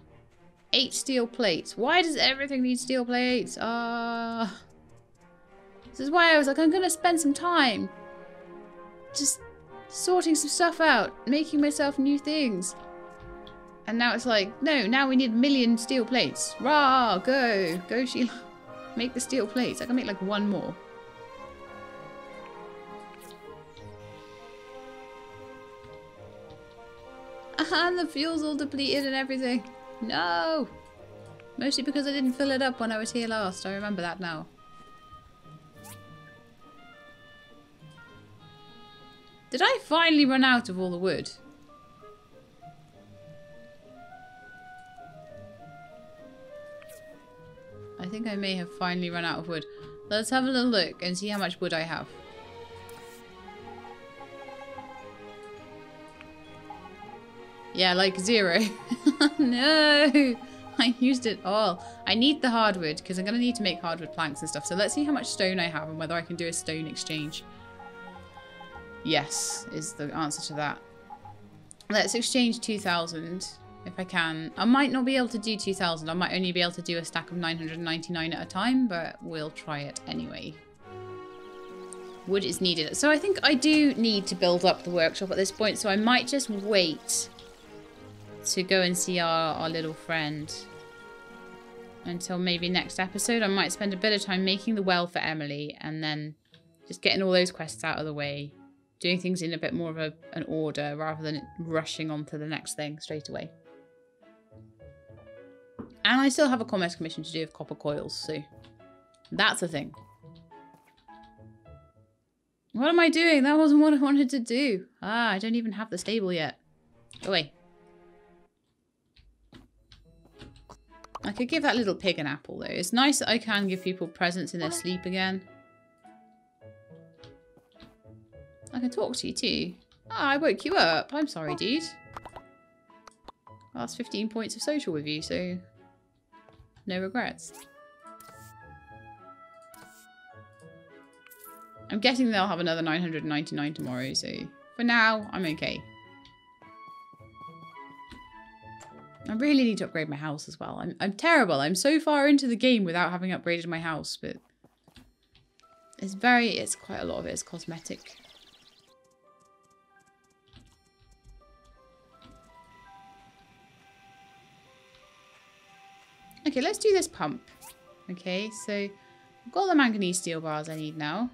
Speaker 1: Eight steel plates. Why does everything need steel plates? Ah... This is why I was like, I'm going to spend some time just sorting some stuff out, making myself new things. And now it's like, no, now we need a million steel plates. Rah, go, go Sheila. Make the steel plates. I can make like one more. And the fuel's all depleted and everything. No! Mostly because I didn't fill it up when I was here last. I remember that now. Did I finally run out of all the wood? I think I may have finally run out of wood. Let's have a little look and see how much wood I have. Yeah, like zero. no! I used it all. I need the hardwood because I'm going to need to make hardwood planks and stuff. So let's see how much stone I have and whether I can do a stone exchange. Yes, is the answer to that. Let's exchange 2,000 if I can. I might not be able to do 2,000. I might only be able to do a stack of 999 at a time, but we'll try it anyway. Wood is needed. So I think I do need to build up the workshop at this point, so I might just wait to go and see our, our little friend until maybe next episode. I might spend a bit of time making the well for Emily and then just getting all those quests out of the way. Doing things in a bit more of a, an order rather than rushing on to the next thing straight away. And I still have a commerce commission to do with copper coils, so that's a thing. What am I doing? That wasn't what I wanted to do. Ah, I don't even have the stable yet. Go away. I could give that little pig an apple, though. It's nice that I can give people presents in their sleep again. I can talk to you, too. Ah, I woke you up. I'm sorry, dude. That's 15 points of social with you, so... No regrets. I'm guessing they'll have another 999 tomorrow, so... For now, I'm okay. I really need to upgrade my house as well. I'm, I'm terrible. I'm so far into the game without having upgraded my house, but it's very, it's quite a lot of it is cosmetic. Okay, let's do this pump. Okay, so I've got all the manganese steel bars I need now.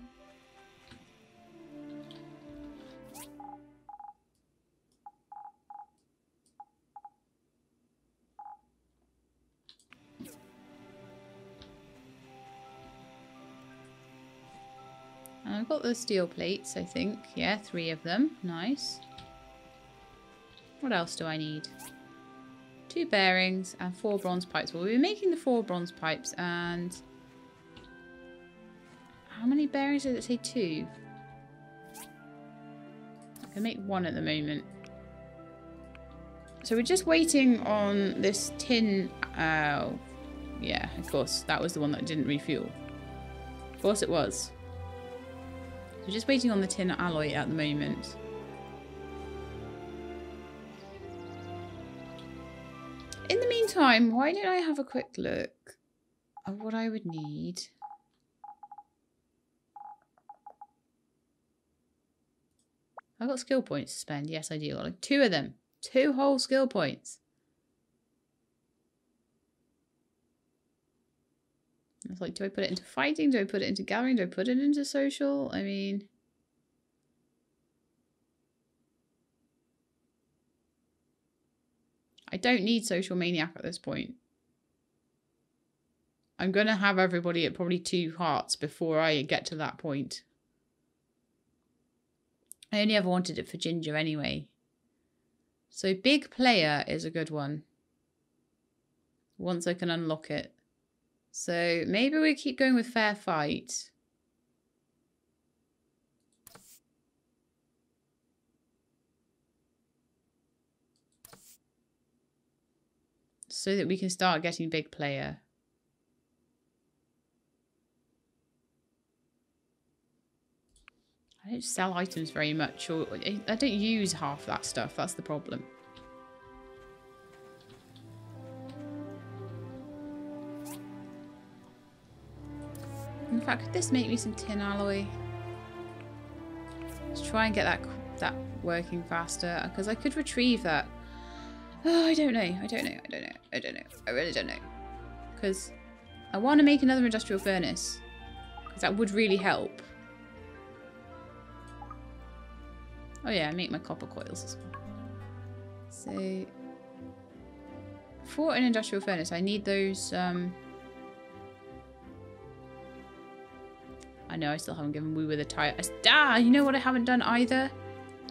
Speaker 1: And I've got the steel plates, I think. Yeah, three of them. Nice. What else do I need? Two bearings and four bronze pipes. Well, we were making the four bronze pipes and... How many bearings did it say? Two? I can make one at the moment. So we're just waiting on this tin... Oh, yeah, of course. That was the one that didn't refuel. Of course it was. We're just waiting on the tin alloy at the moment. Meantime, why don't I have a quick look at what I would need? I've got skill points to spend. Yes, I do. Like two of them. Two whole skill points. It's like, do I put it into fighting? Do I put it into gathering? Do I put it into social? I mean... I don't need Social Maniac at this point. I'm going to have everybody at probably two hearts before I get to that point. I only ever wanted it for Ginger anyway. So Big Player is a good one. Once I can unlock it. So maybe we keep going with Fair Fight. So that we can start getting big player. I don't sell items very much or I don't use half that stuff. That's the problem. In fact, could this make me some tin alloy? Let's try and get that that working faster because I could retrieve that. Oh, I don't know. I don't know. I don't know. I don't know. I really don't know. Because I want to make another industrial furnace. Because that would really help. Oh yeah, I make my copper coils as well. So, for an industrial furnace, I need those... Um, I know I still haven't given Woo with a tire. Ah, you know what I haven't done either?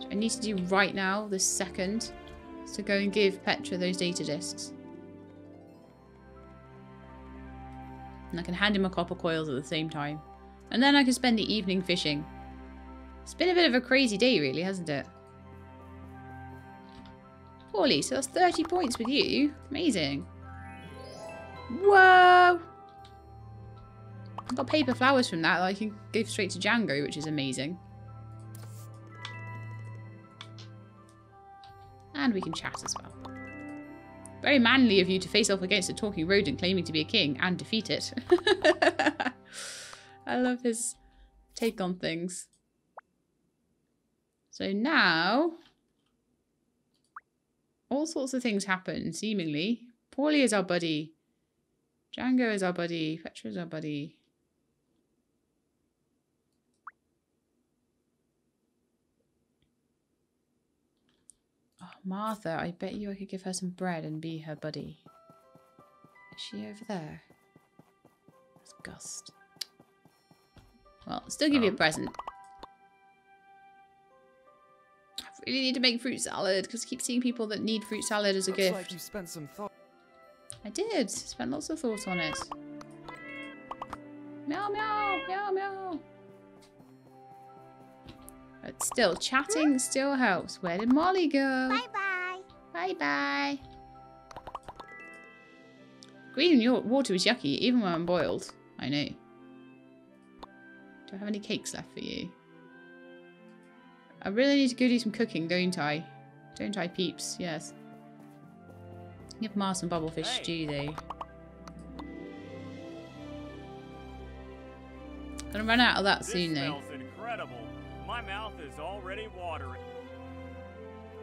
Speaker 1: I need to do right now, this second, is to go and give Petra those data discs. And I can hand him a copper coils at the same time. And then I can spend the evening fishing. It's been a bit of a crazy day, really, hasn't it? Paulie, so that's 30 points with you. Amazing. Whoa! I got paper flowers from that, that I can give straight to Django, which is amazing. And we can chat as well. Very manly of you to face off against a talking rodent claiming to be a king and defeat it. I love his take on things. So now, all sorts of things happen, seemingly. Paulie is our buddy. Django is our buddy. Petra is our buddy. Oh, Martha, I bet you I could give her some bread and be her buddy. Is she over there? That's Gust. Well, I'll still give you a oh. present. I really need to make fruit salad because I keep seeing people that need fruit salad as a
Speaker 6: Looks
Speaker 1: gift.
Speaker 6: like you spent some thought.
Speaker 1: I did. Spent lots of thought on it. Meow, meow, meow, meow. But still, chatting still helps. Where did Molly go?
Speaker 9: Bye-bye.
Speaker 1: Bye-bye. Green your water is yucky, even when I'm boiled. I know. Do I have any cakes left for you? I really need to go do some cooking, don't I? Don't I, peeps? Yes. Give Mars some bubblefish
Speaker 7: Hey.
Speaker 1: stew though. Gonna run out of that
Speaker 7: This
Speaker 1: soon though.
Speaker 7: incredible. My mouth is already watering.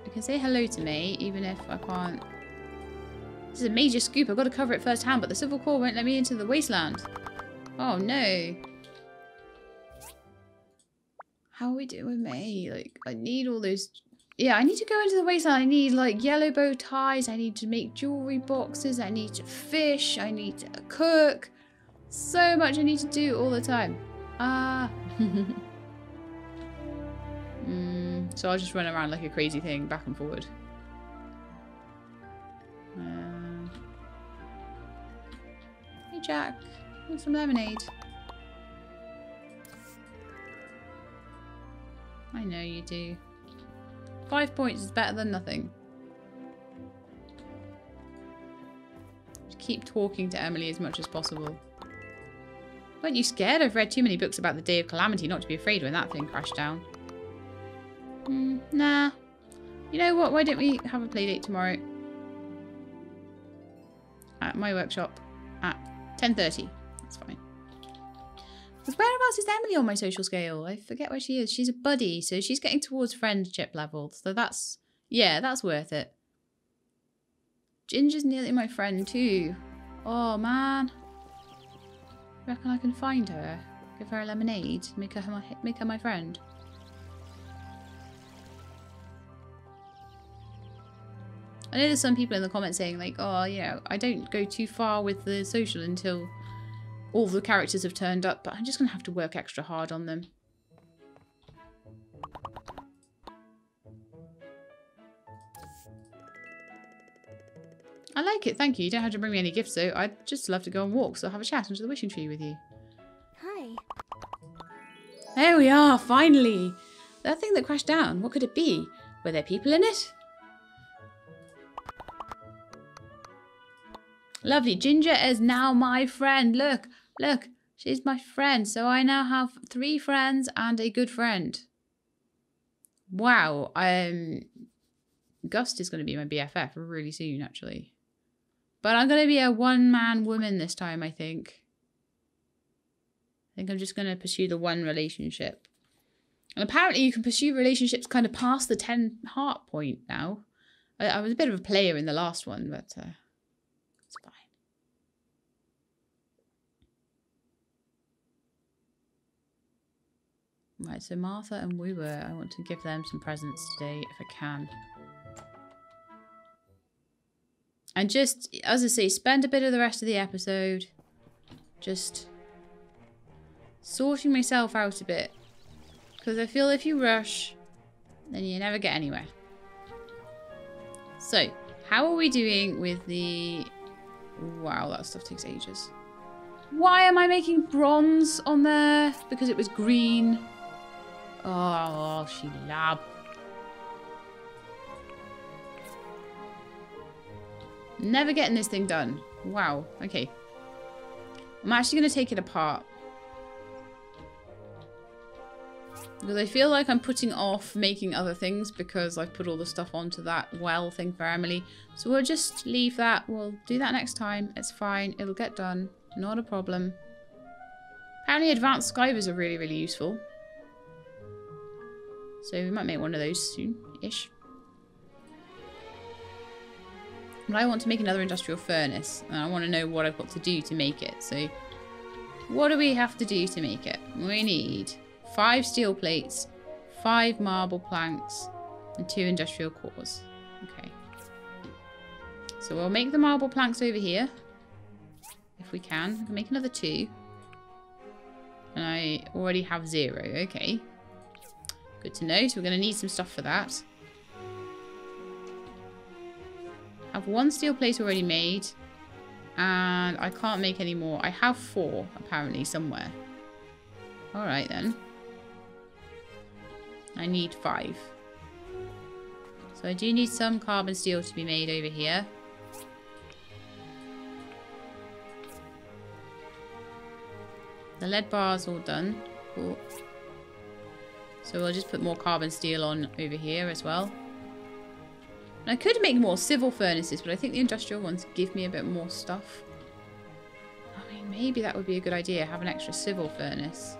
Speaker 1: You can say hello to me, even if I can't. This is a major scoop. I've got to cover it firsthand, but the Civil Corps won't let me into the wasteland. Oh no. How are we doing with me? Like, I need all those. Yeah, I need to go into the wasteland. I need like yellow bow ties. I need to make jewelry boxes. I need to fish. I need to cook. So much I need to do all the time. Ah. Mm, so I'll just run around like a crazy thing, back and forward. Um, hey Jack, want some lemonade? I know you do. Five points is better than nothing. Just keep talking to Emily as much as possible. Weren't you scared? I've read too many books about the Day of Calamity not to be afraid when that thing crashed down. Hmm, nah. You know what? Why don't we have a play date tomorrow? At my workshop at 10.30. That's fine. Because whereabouts is Emily on my social scale? I forget where she is. She's a buddy, so she's getting towards friendship level. So that's... Yeah, that's worth it. Ginger's nearly my friend too. Oh, man. Reckon I can find her? Give her a lemonade? Make her my, make her my friend? I know there's some people in the comments saying like, oh, you know, I don't go too far with the social until all the characters have turned up, but I'm just going to have to work extra hard on them. I like it, thank you. You don't have to bring me any gifts though. I'd just love to go on walks or have a chat under the wishing tree with you.
Speaker 4: Hi.
Speaker 1: There we are, finally! That thing that crashed down, what could it be? Were there people in it? Lovely. Ginger is now my friend. Look, look. She's my friend. So I now have three friends and a good friend. Wow. Um, Gust is going to be my BFF really soon, actually. But I'm going to be a one-man woman this time, I think. I think I'm just going to pursue the one relationship. And apparently you can pursue relationships kind of past the 10 heart point now. I, I was a bit of a player in the last one, but uh, Right, so Martha and Wuwa, I want to give them some presents today if I can. And just, as I say, spend a bit of the rest of the episode just sorting myself out a bit. Because I feel if you rush, then you never get anywhere. So, how are we doing with the... Wow, that stuff takes ages. Why am I making bronze on there? Because it was green. Oh, she lab. Never getting this thing done. Wow, okay. I'm actually going to take it apart. Because I feel like I'm putting off making other things because I've put all the stuff onto that well thing for Emily. So we'll just leave that. We'll do that next time. It's fine. It'll get done. Not a problem. Apparently advanced skivers are really, really useful. So we might make one of those soon-ish. But I want to make another industrial furnace. And I want to know what I've got to do to make it. So what do we have to do to make it? We need five steel plates, five marble planks, and two industrial cores. Okay. So we'll make the marble planks over here. If we can. We can make another two. And I already have zero. Okay. Good to know. So we're going to need some stuff for that. I have one steel plate already made. And I can't make any more. I have four, apparently, somewhere. Alright, then. I need five. So I do need some carbon steel to be made over here. The lead bar's all done. Cool. So we'll just put more carbon steel on over here as well. And I could make more civil furnaces, but I think the industrial ones give me a bit more stuff. I mean, maybe that would be a good idea, have an extra civil furnace.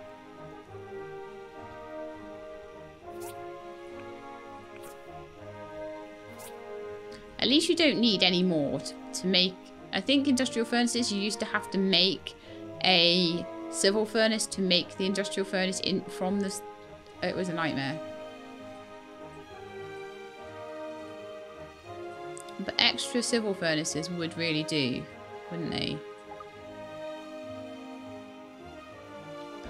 Speaker 1: At least you don't need any more to, to make... I think industrial furnaces, you used to have to make a civil furnace to make the industrial furnace in from this... It was a nightmare. But extra civil furnaces would really do, wouldn't they?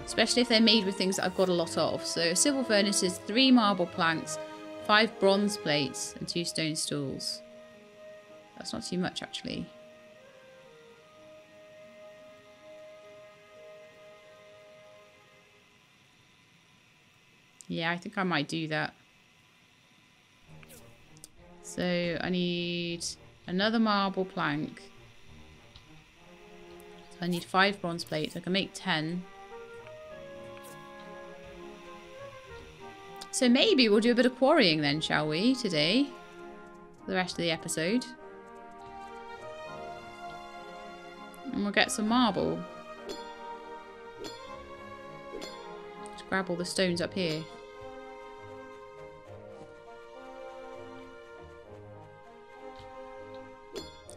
Speaker 1: Especially if they're made with things that I've got a lot of. So civil furnaces, three marble planks, five bronze plates, and two stone stools. That's not too much, actually. Yeah, I think I might do that. So I need another marble plank. So I need five bronze plates. I can make ten. So maybe we'll do a bit of quarrying then, shall we, today? For the rest of the episode. And we'll get some marble. Just grab all the stones up here.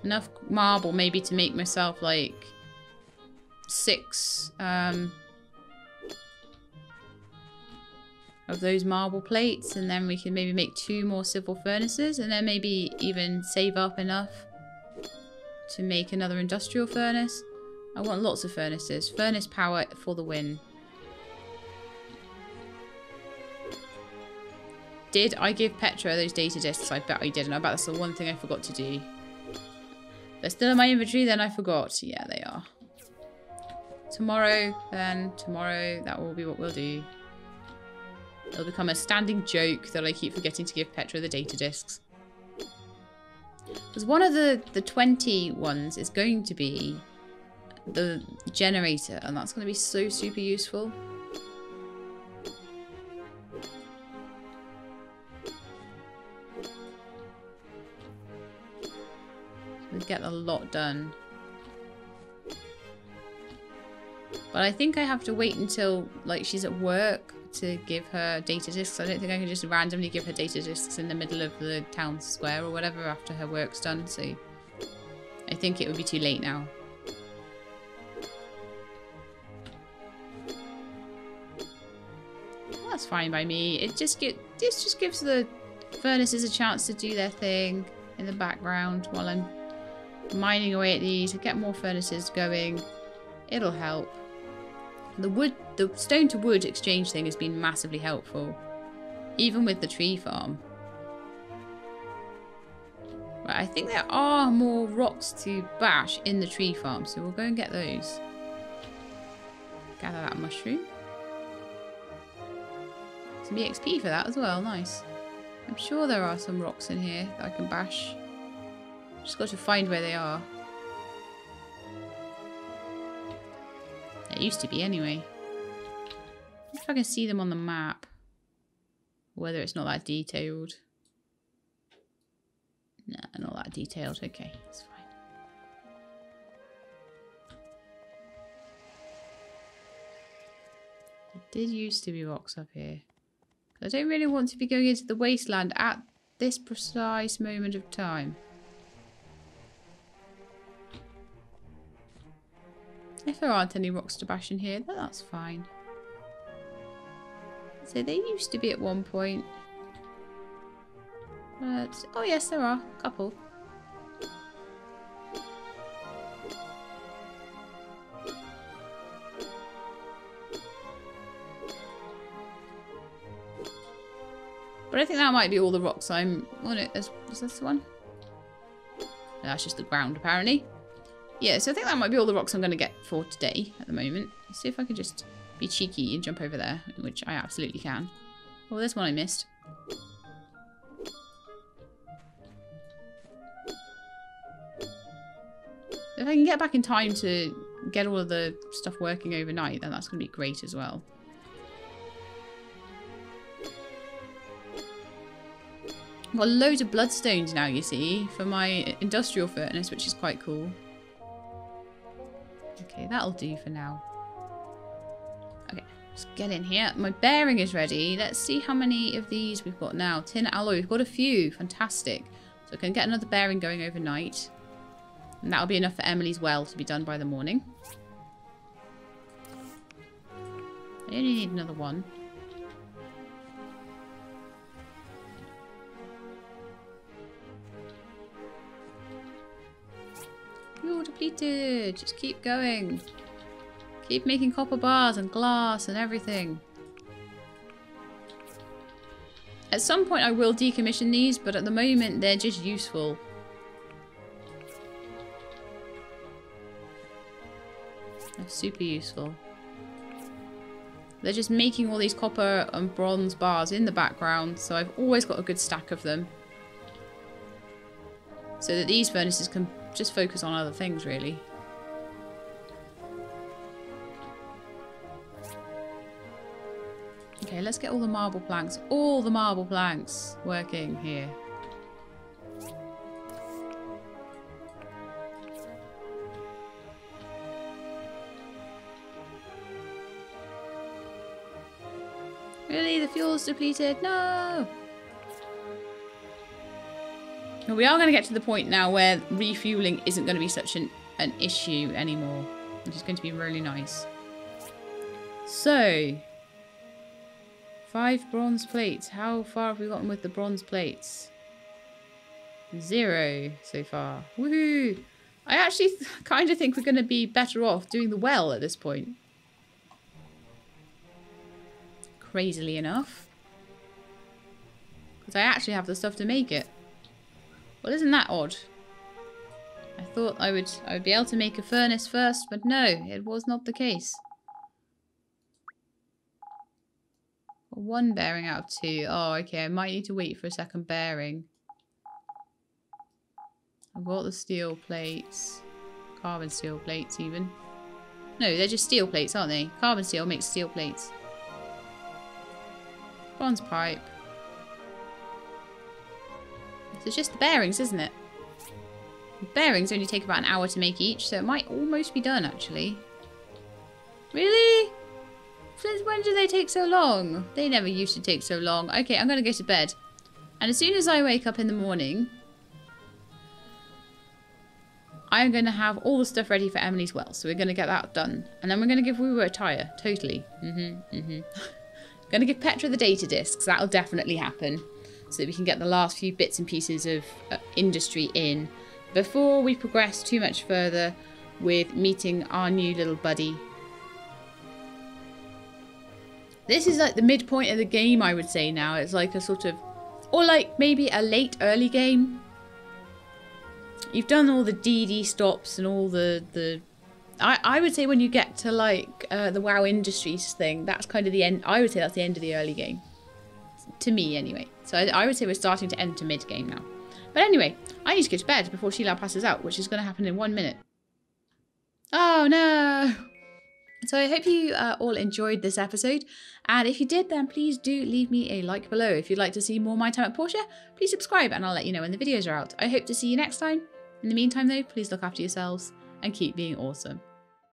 Speaker 1: Enough marble maybe to make myself like six um, of those marble plates and then we can maybe make two more civil furnaces and then maybe even save up enough to make another industrial furnace. I want lots of furnaces. Furnace power for the win. Did I give Petra those data discs? I bet I didn't. I bet that's the one thing I forgot to do. They're still in my inventory, then I forgot. Yeah, they are. Tomorrow, then, tomorrow, that will be what we'll do. It'll become a standing joke that I keep forgetting to give Petra the data discs. Because one of the, the 20 ones is going to be the generator, and that's going to be so super useful. We get a lot done. But I think I have to wait until like she's at work to give her data discs. I don't think I can just randomly give her data discs in the middle of the town square or whatever after her work's done. So I think it would be too late now. That's fine by me. It just get this just gives the furnaces a chance to do their thing in the background while I'm mining away at these, to get more furnaces going. It'll help. The wood, the stone to wood exchange thing has been massively helpful. Even with the tree farm. Right, I think there are more rocks to bash in the tree farm, so we'll go and get those. Gather that mushroom. Some EXP for that as well, nice. I'm sure there are some rocks in here that I can bash. Just got to find where they are. They used to be anyway. If I can see them on the map. Whether it's not that detailed. Nah, not that detailed. Okay, it's fine. There did used to be rocks up here. I don't really want to be going into the wasteland at this precise moment of time. If there aren't any rocks to bash in here, then that's fine. So they used to be at one point. But, oh yes, there are. A couple. But I think that might be all the rocks I'm... on it. Is, is, is this the one? No, that's just the ground, apparently. Yeah, so I think that might be all the rocks I'm going to get for today at the moment. Let's see if I can just be cheeky and jump over there, which I absolutely can. Oh, there's one I missed. If I can get back in time to get all of the stuff working overnight, then that's going to be great as well. Got loads of bloodstones now, you see, for my industrial furnace, which is quite cool. Okay, that'll do for now. Okay, let's get in here. My bearing is ready. Let's see how many of these we've got now. Tin alloy, we've got a few. Fantastic. So I can get another bearing going overnight. And that'll be enough for Emily's well to be done by the morning. I only need another one. Fuel depleted. Just keep going. Keep making copper bars and glass and everything. At some point I will decommission these, but at the moment they're just useful. They're super useful. They're just making all these copper and bronze bars in the background, so I've always got a good stack of them. So that these furnaces can just focus on other things, really. Okay, let's get all the marble planks, all the marble planks working here. Really? The fuel's depleted? No! We are going to get to the point now where refueling isn't going to be such an, an issue anymore. Which is going to be really nice. So, five bronze plates. How far have we gotten with the bronze plates? Zero so far. Woohoo! I actually kind of think we're going to be better off doing the well at this point. Crazily enough. Because I actually have the stuff to make it. Well, isn't that odd? I thought I would I would be able to make a furnace first, but no, it was not the case. One bearing out of two. Oh, okay, I might need to wait for a second bearing. I've got the steel plates. Carbon steel plates, even. No, they're just steel plates, aren't they? Carbon steel makes steel plates. Bronze pipe. So it's just the bearings, isn't it? The bearings only take about an hour to make each, so it might almost be done, actually. Really? Since when do they take so long? They never used to take so long. Okay, I'm going to go to bed. And as soon as I wake up in the morning, I'm going to have all the stuff ready for Emily's well. So we're going to get that done. And then we're going to give Woo a tire. Totally. Mm-hmm, mm-hmm. going to give Petra the data discs. That'll definitely happen so that we can get the last few bits and pieces of uh, industry in before we progress too much further with meeting our new little buddy. This is like the midpoint of the game, I would say now. It's like a sort of, or like maybe a late early game. You've done all the DD stops and all the, the I, I would say when you get to like uh, the WoW Industries thing, that's kind of the end. I would say that's the end of the early game. To me, anyway. So I, I would say we're starting to enter mid game now. But anyway, I need to go to bed before Shelab passes out, which is going to happen in one minute. Oh no! So I hope you uh, all enjoyed this episode. And if you did, then please do leave me a like below. If you'd like to see more My Time at Portia, please subscribe and I'll let you know when the videos are out. I hope to see you next time. In the meantime though, please look after yourselves and keep being awesome.